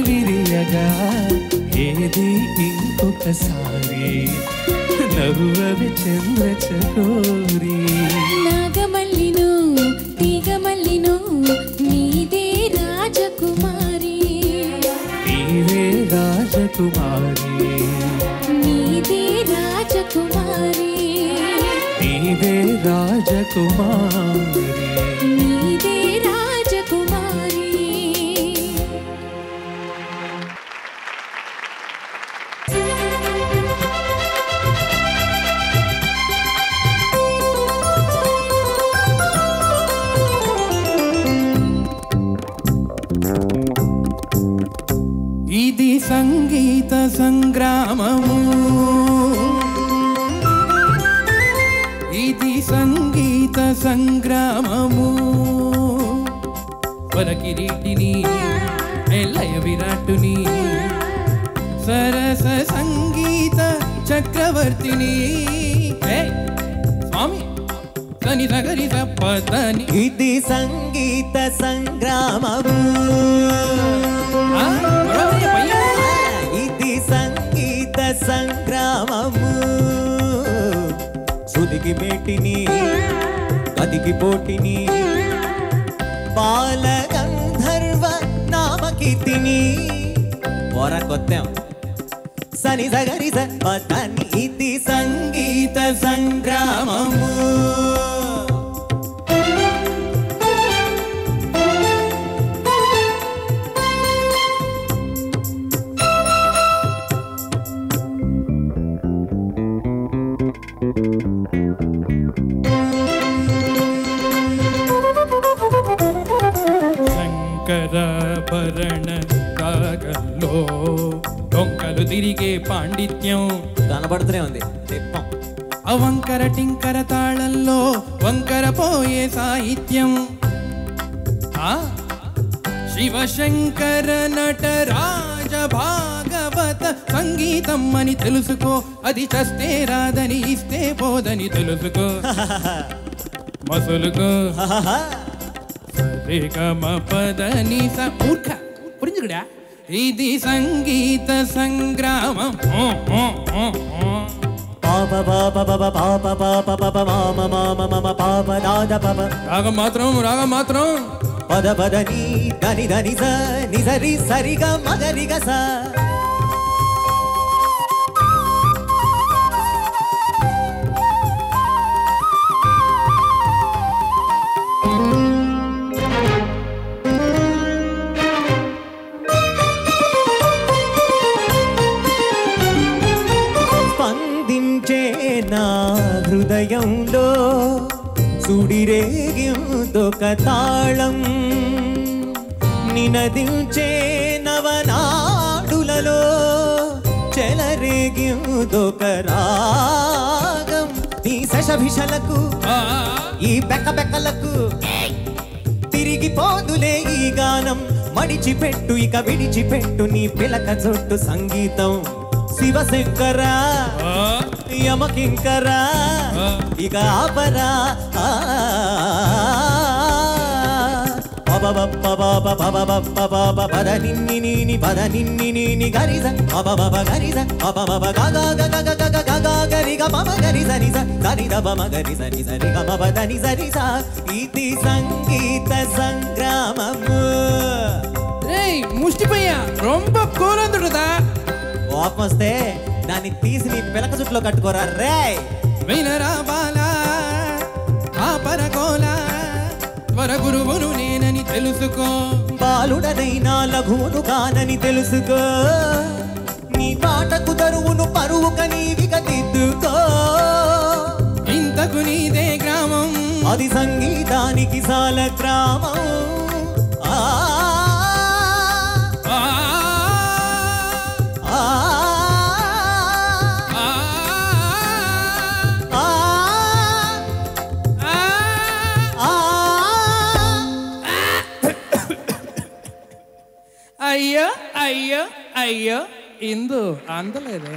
విరియగా ఏది ఇంకొకసారి? నవ్వవి చంద్ర చకోరి నాగమల్లినో తీగమల్లినో నీదే రాజకుమారి. నీవే రాజకుమారి. నీదే రాజకుమారి. నీవే రాజకుమారి. నీదే సప్పతని ఇది సంగీత సంగ్రామము. ఇది సంగీత సంగ్రామము. సుదికి మేటిని గదికి పోటిని బాల గంధర్వ నామకీర్తిని పొరకొత్తాం సని సగరి సని ఇది సంగీత సంగ్రామము. సాహిత్యం. ఆ? శివశంకర నటరాజ భాగవత సంగీతం అని తెలుసుకో. అది చస్తే రాదని ఇస్తే పోదని తెలుసుకో. మసులుకో. పదని మూర్ఖ. పురించుకుడా ఇది సంగీత సంగ్రామం. రాగం మాత్రం రాగం మాత్రం. పద పద నీ దని దని స నిజరి సరిగా మగరిగ స. తాళం నినదించే నవనాడులలో చెలరేగిందొక రాగం శశభిషలకు ఈ బెక్క బెక్కలకు తిరిగిపోదులే ఈ గానం. మడిచిపెట్టు ఇక విడిచిపెట్టు నీ పిలక జొట్టు సంగీతం. శివశంకర యమకింకర ఇక ఆపరా. పద నిన్ని నీని పద నిన్ని నీని గరిజ గరిజ గగ గగ గగ గగ పమ పబ దని సరిస ఇది సంగీత సంగ్రామము. ఏయ్ ముష్టిపయ్య రొంబ కోలందుడుదా కోపం వస్తే దాన్ని తీసి నీ పిలక చుట్టులో కట్టుకోరా రే వినరా బాలా ఆ పరకోల త్వర గురువును నేనని తెలుసుకో. బాలుడనైనా లఘువును కానని తెలుసుకో. నీ పాటకు దరువును పరువుక నీవిక దిద్దుకో ఇంతకు నీదే గ్రామం. అది సంగీతానికి సాల గ్రామం. అయ్యో ఇందు అందలేదే.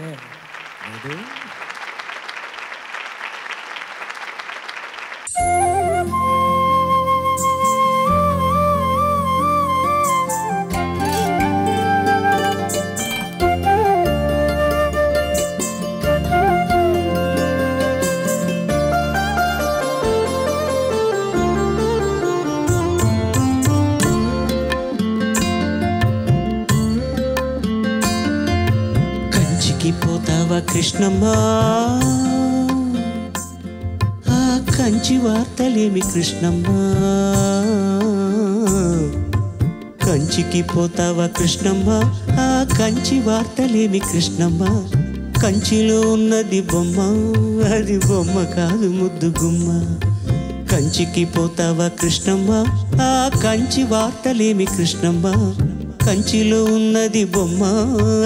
పోతావా కృష్ణమ్మా. ఆ కంచి వార్తలేమి కృష్ణమ్మా. కంచికి పోతావా కృష్ణమ్మా? ఆ కంచి వార్తలేమి కృష్ణమ్మా. కంచిలో ఉన్నది బొమ్మ అది బొమ్మ కాదు ముద్దు గుమ్మ. కంచికి పోతావా కృష్ణమ్మ? ఆ కంచి వార్తలేమి కృష్ణమ్మ. కంచిలో ఉన్నది బొమ్మ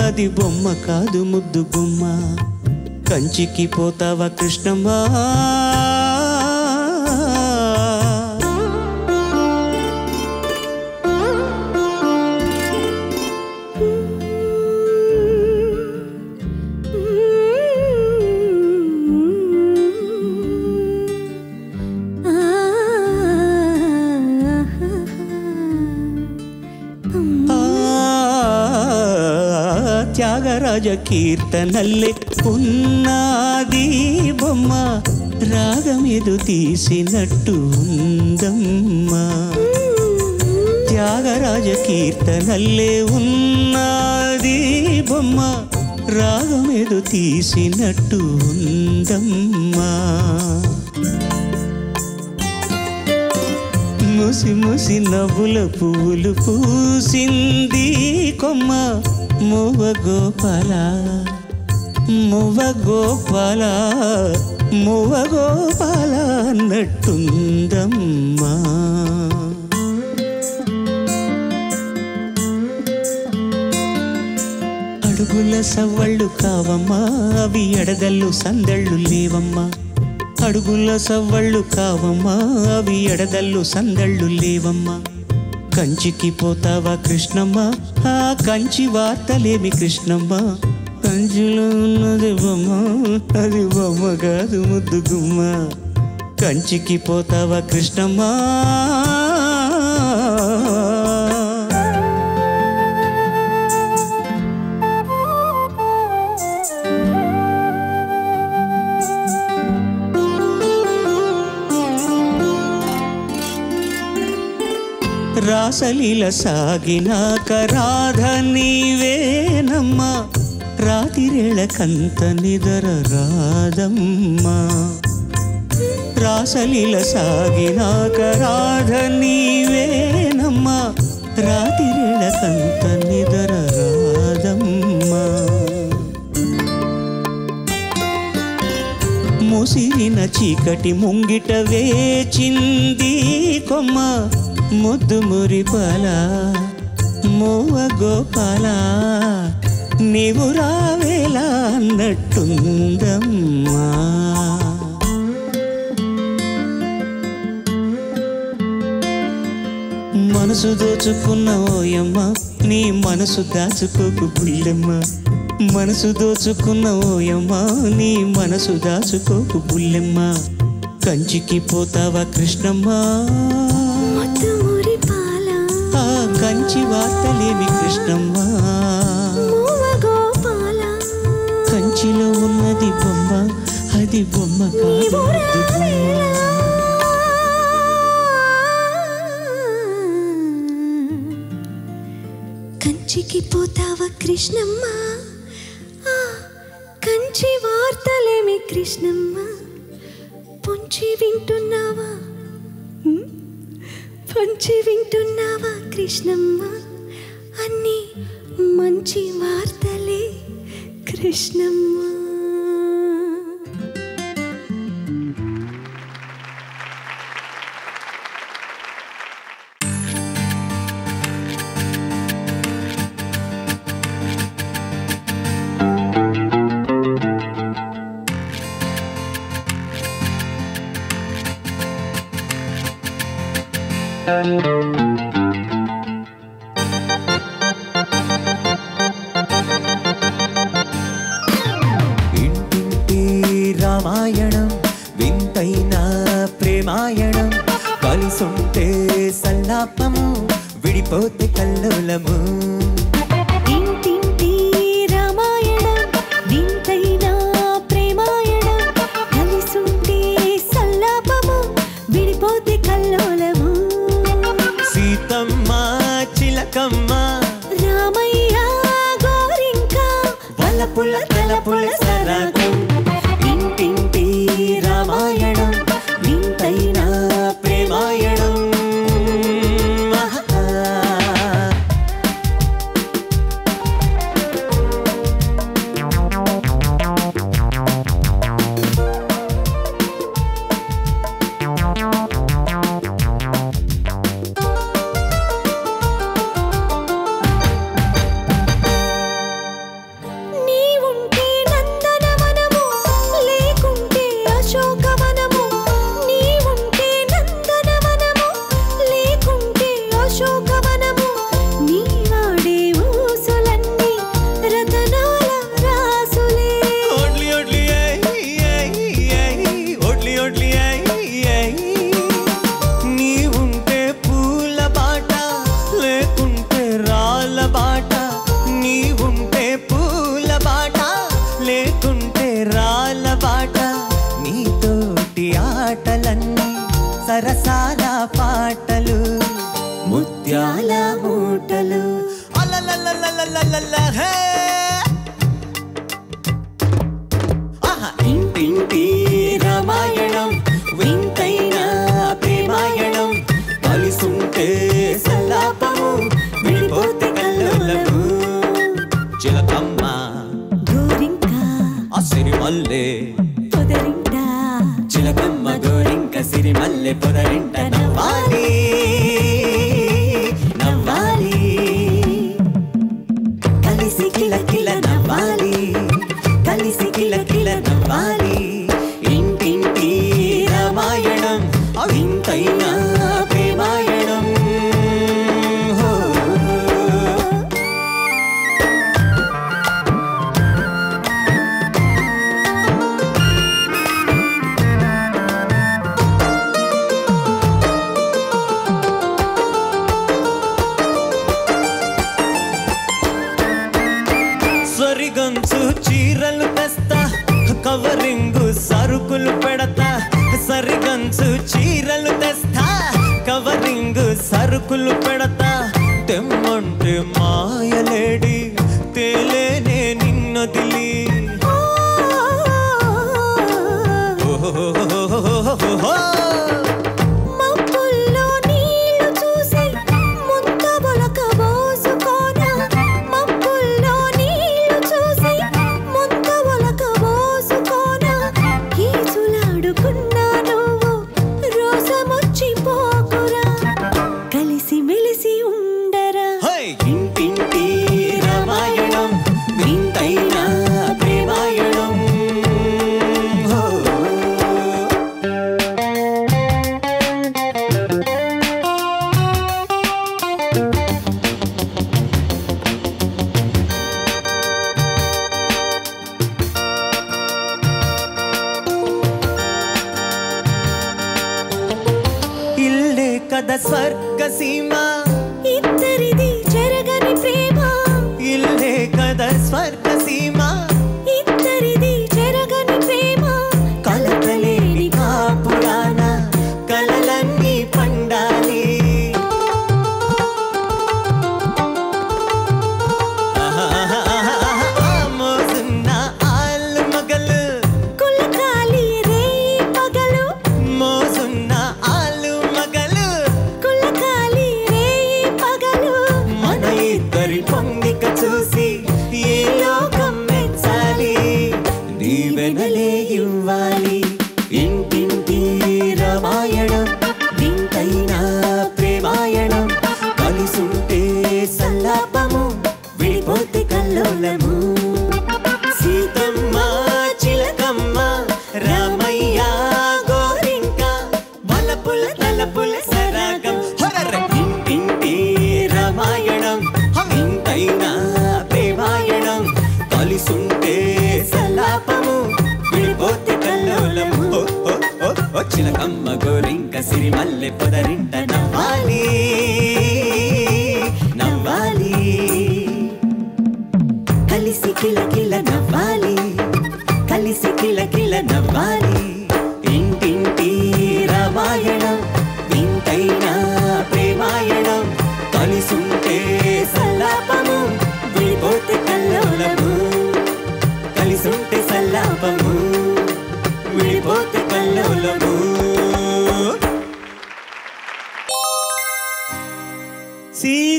అది బొమ్మ కాదు ముద్దు బొమ్మ. కంచికి పోతావా కృష్ణమ్మ? త్యాగరాజ కీర్తనల్లే ఉన్నది బొమ్మ రాగమెదు తీసినట్టు ఉందమ్మా. త్యాగరాజ కీర్తనల్లే ఉన్నది బొమ్మ రాగమెదు తీసినట్టు ఉందమ్మా. ముసి ముసి నవ్వుల పువ్వులు పూసింది కొమ్మ మువ గోపాల మువ గోపాల మువ గోపాల అన్నట్టుందమ్మా అడుగుల సవ్వళ్ళు కావమ్మా అవి ఎడదళ్ళు సందళ్ళు లేవమ్మా. అడుగుల సవ్వళ్ళు కావమ్మా అవి ఎడదళ్ళు సందళ్ళు లేవమ్మా. కంచికి పోతావా కృష్ణమ్మ? ఆ కంచి వార్తలేమి కృష్ణమ్మ? కంచిలో ఉన్నది బొమ్మ అది బొమ్మ కాదు ముద్దు గుమ్మ. కంచికి పోతావా కృష్ణమ్మ? రాసలీల సాగినాక రాధ నీవేనమ్మా. రాతిరేళ కంత నిదర రాధమ్మ రాసలీల సాగినాక రాధ నీవేనమ్మ. రాతిరేళ కంత నిదర రాధమ్మ ముసిరిన చీకటి ముంగిట వేచింది కొమ్మ. ముద్దు మురిపల మోవ గోపాల నీవు రావేలా అన్నట్టుందమ్మా. మనసు దోచుకున్న ఓయమ్మ నీ మనసు దాచుకోకు బుల్లెమ్మ మనసు దోచుకున్న ఓయమ్మ నీ మనసు దాచుకోకు బుల్లెమ్మ కంచికి పోతావా కృష్ణమ్మా? కంచి వార్తలేమి కృష్ణమ్మ కంచిలో ఉన్నది బొమ్మ అది బొమ్మ కాదు. కంచికి పోతావా కృష్ణమ్మ కంచి వార్తలేమి కృష్ణమ్మ పొంచి వింటున్నావా? పొంచి వింటున్నావా కృష్ణమ్మ? అన్ని మంచి వార్తలే కృష్ణమ్మ.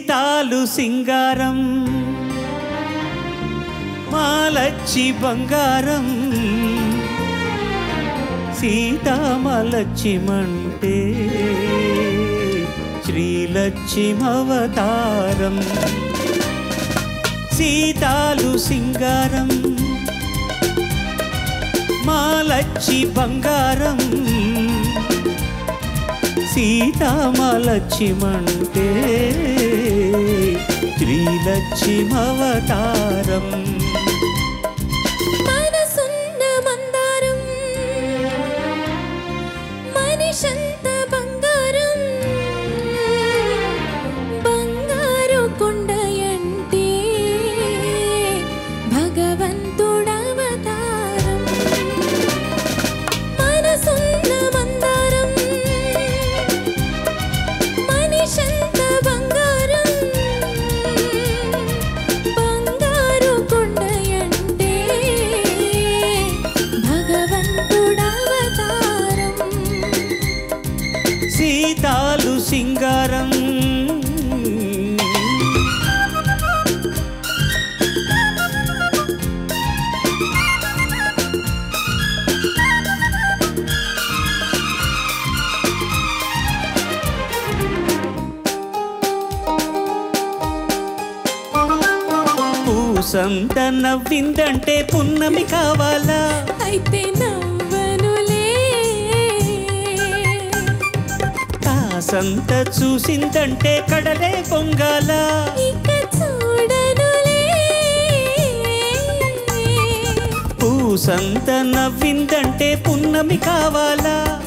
జీవితాలు సింగారం మాలచ్చి బంగారం సీతామలచ్చిమంటే శ్రీలక్ష్మవతారం సీతాలు సింగారం మాలచ్చి బంగారం సీతామలక్ష్యమంటే శ్రీలక్ష్మవతారం నవ్విందంటే పున్నమి కావాలా? అయితే నవ్వనులే కాసంత చూసిందంటే కడలే పొంగాల. పూసంత నవ్విందంటే పున్నమి కావాలా?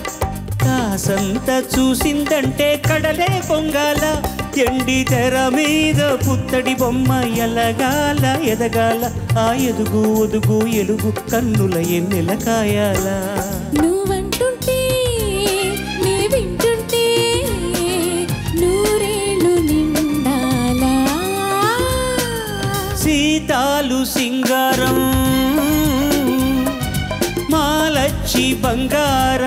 కాసంత చూసిందంటే కడలే పొంగాల. ఎండి తెర మీద పుత్తడి బొమ్మ ఎలగాల ఎదగాల ఆ ఎదుగు ఒదుగు ఎలుగు కన్నుల ఎన్నెల కాయాలా. నువ్వంటుంటే నే వింటుంటే నూరేళ్ళు నిండాలా. సీతాలు సింగారం మాలచ్చి బంగారు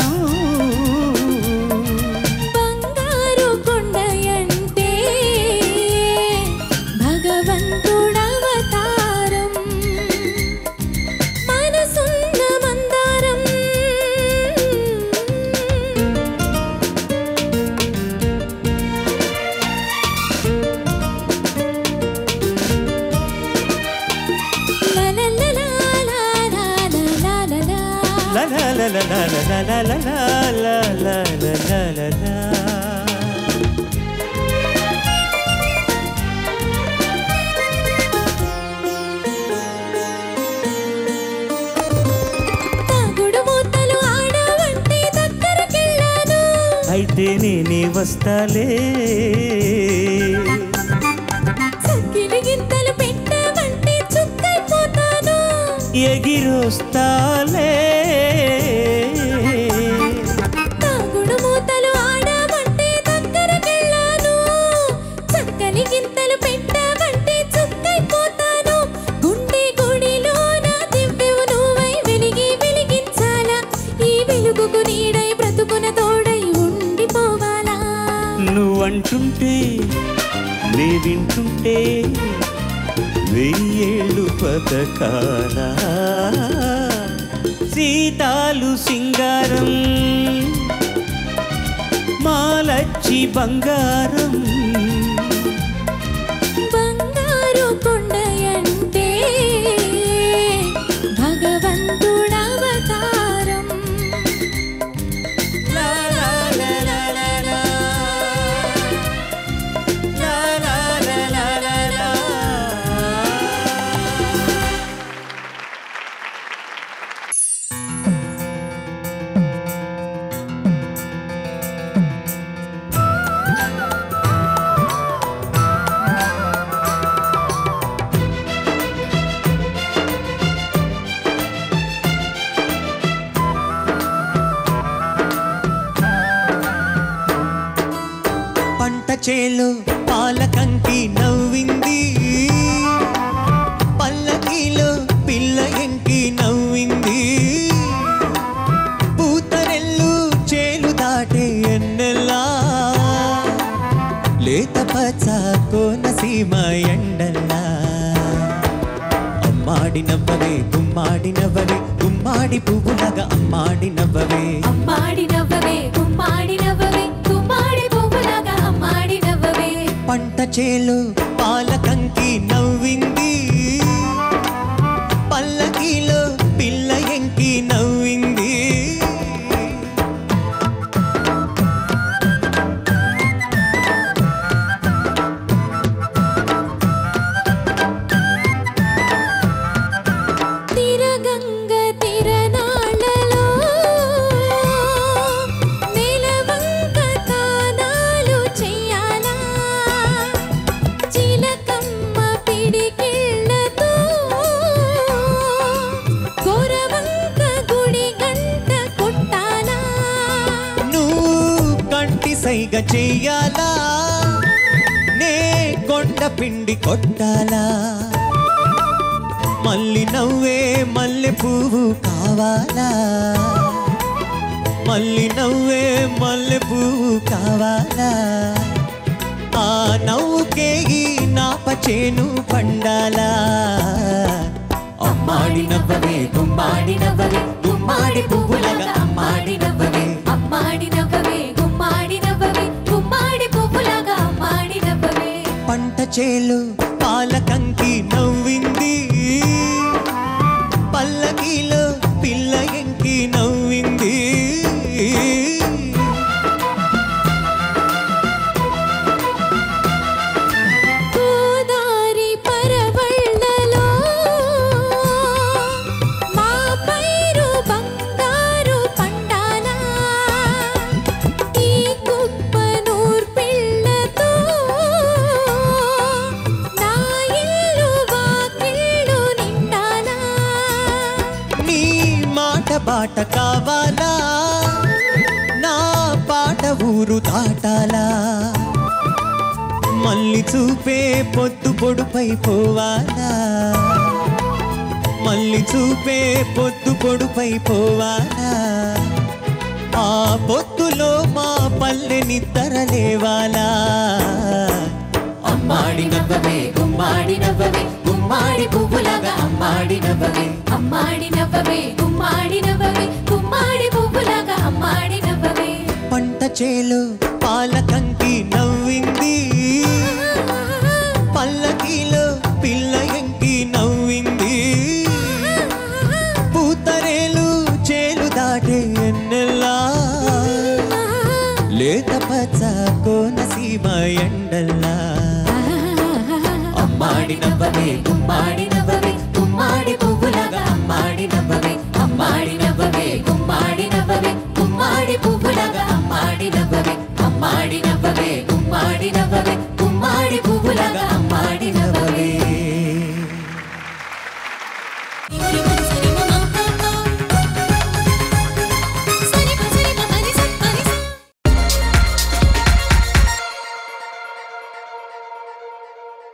అయితే నేనే వస్తాలే. ఎగిరొస్తాలే. బతకాల సీతాలు సింగారం మాలచ్చి బంగారం చెయ్యాలా నే కొండ పిండి కొట్టాలా? మళ్ళీ నవ్వే మల్లె పువ్వు కావాలా? మళ్ళీ నవ్వే మల్లె పువ్వు కావాలా? ఆ నవ్వుకే ఈ నాపచేను పండాలా? అమ్మాడి నవ్వవే గుమ్మాడి నవ్వవే గుమ్మాడి పువ్వులగా అమ్మాడి నవ్వు పంట చూపే పొద్దు పొడుపై పోవాలా? ఆ పొద్దులో మా పల్లె నిద్రలేవాలా అమ్మాడి నవ్వవే గుమ్మాడి నవ్వవే గుమ్మాడి పువ్వులాగా అమ్మాడి నవ్వవే. అమ్మాడి నవ్వవే గుమ్మాడి నవ్వవే గుమ్మాడి పువ్వులాగా అమ్మాడి నవ్వవే. పంట చేలు పాలకంకి నవ్వింది. ఎండల్లా అమ్మాడి నవ్వవే గుమ్మాడి నవ్వవే గుమ్మాడి పువ్వులాగా అమ్మాడి నవ్వవే అమ్మాడి నవ్వవే గుమ్మాడి నవ్వవే గుమ్మాడి పువ్వులాగా అమ్మాడి నవ్వవే అమ్మాడి నవ్వవే గుమ్మాడి నవ్వవే గుమ్మాడి పువ్వులాగా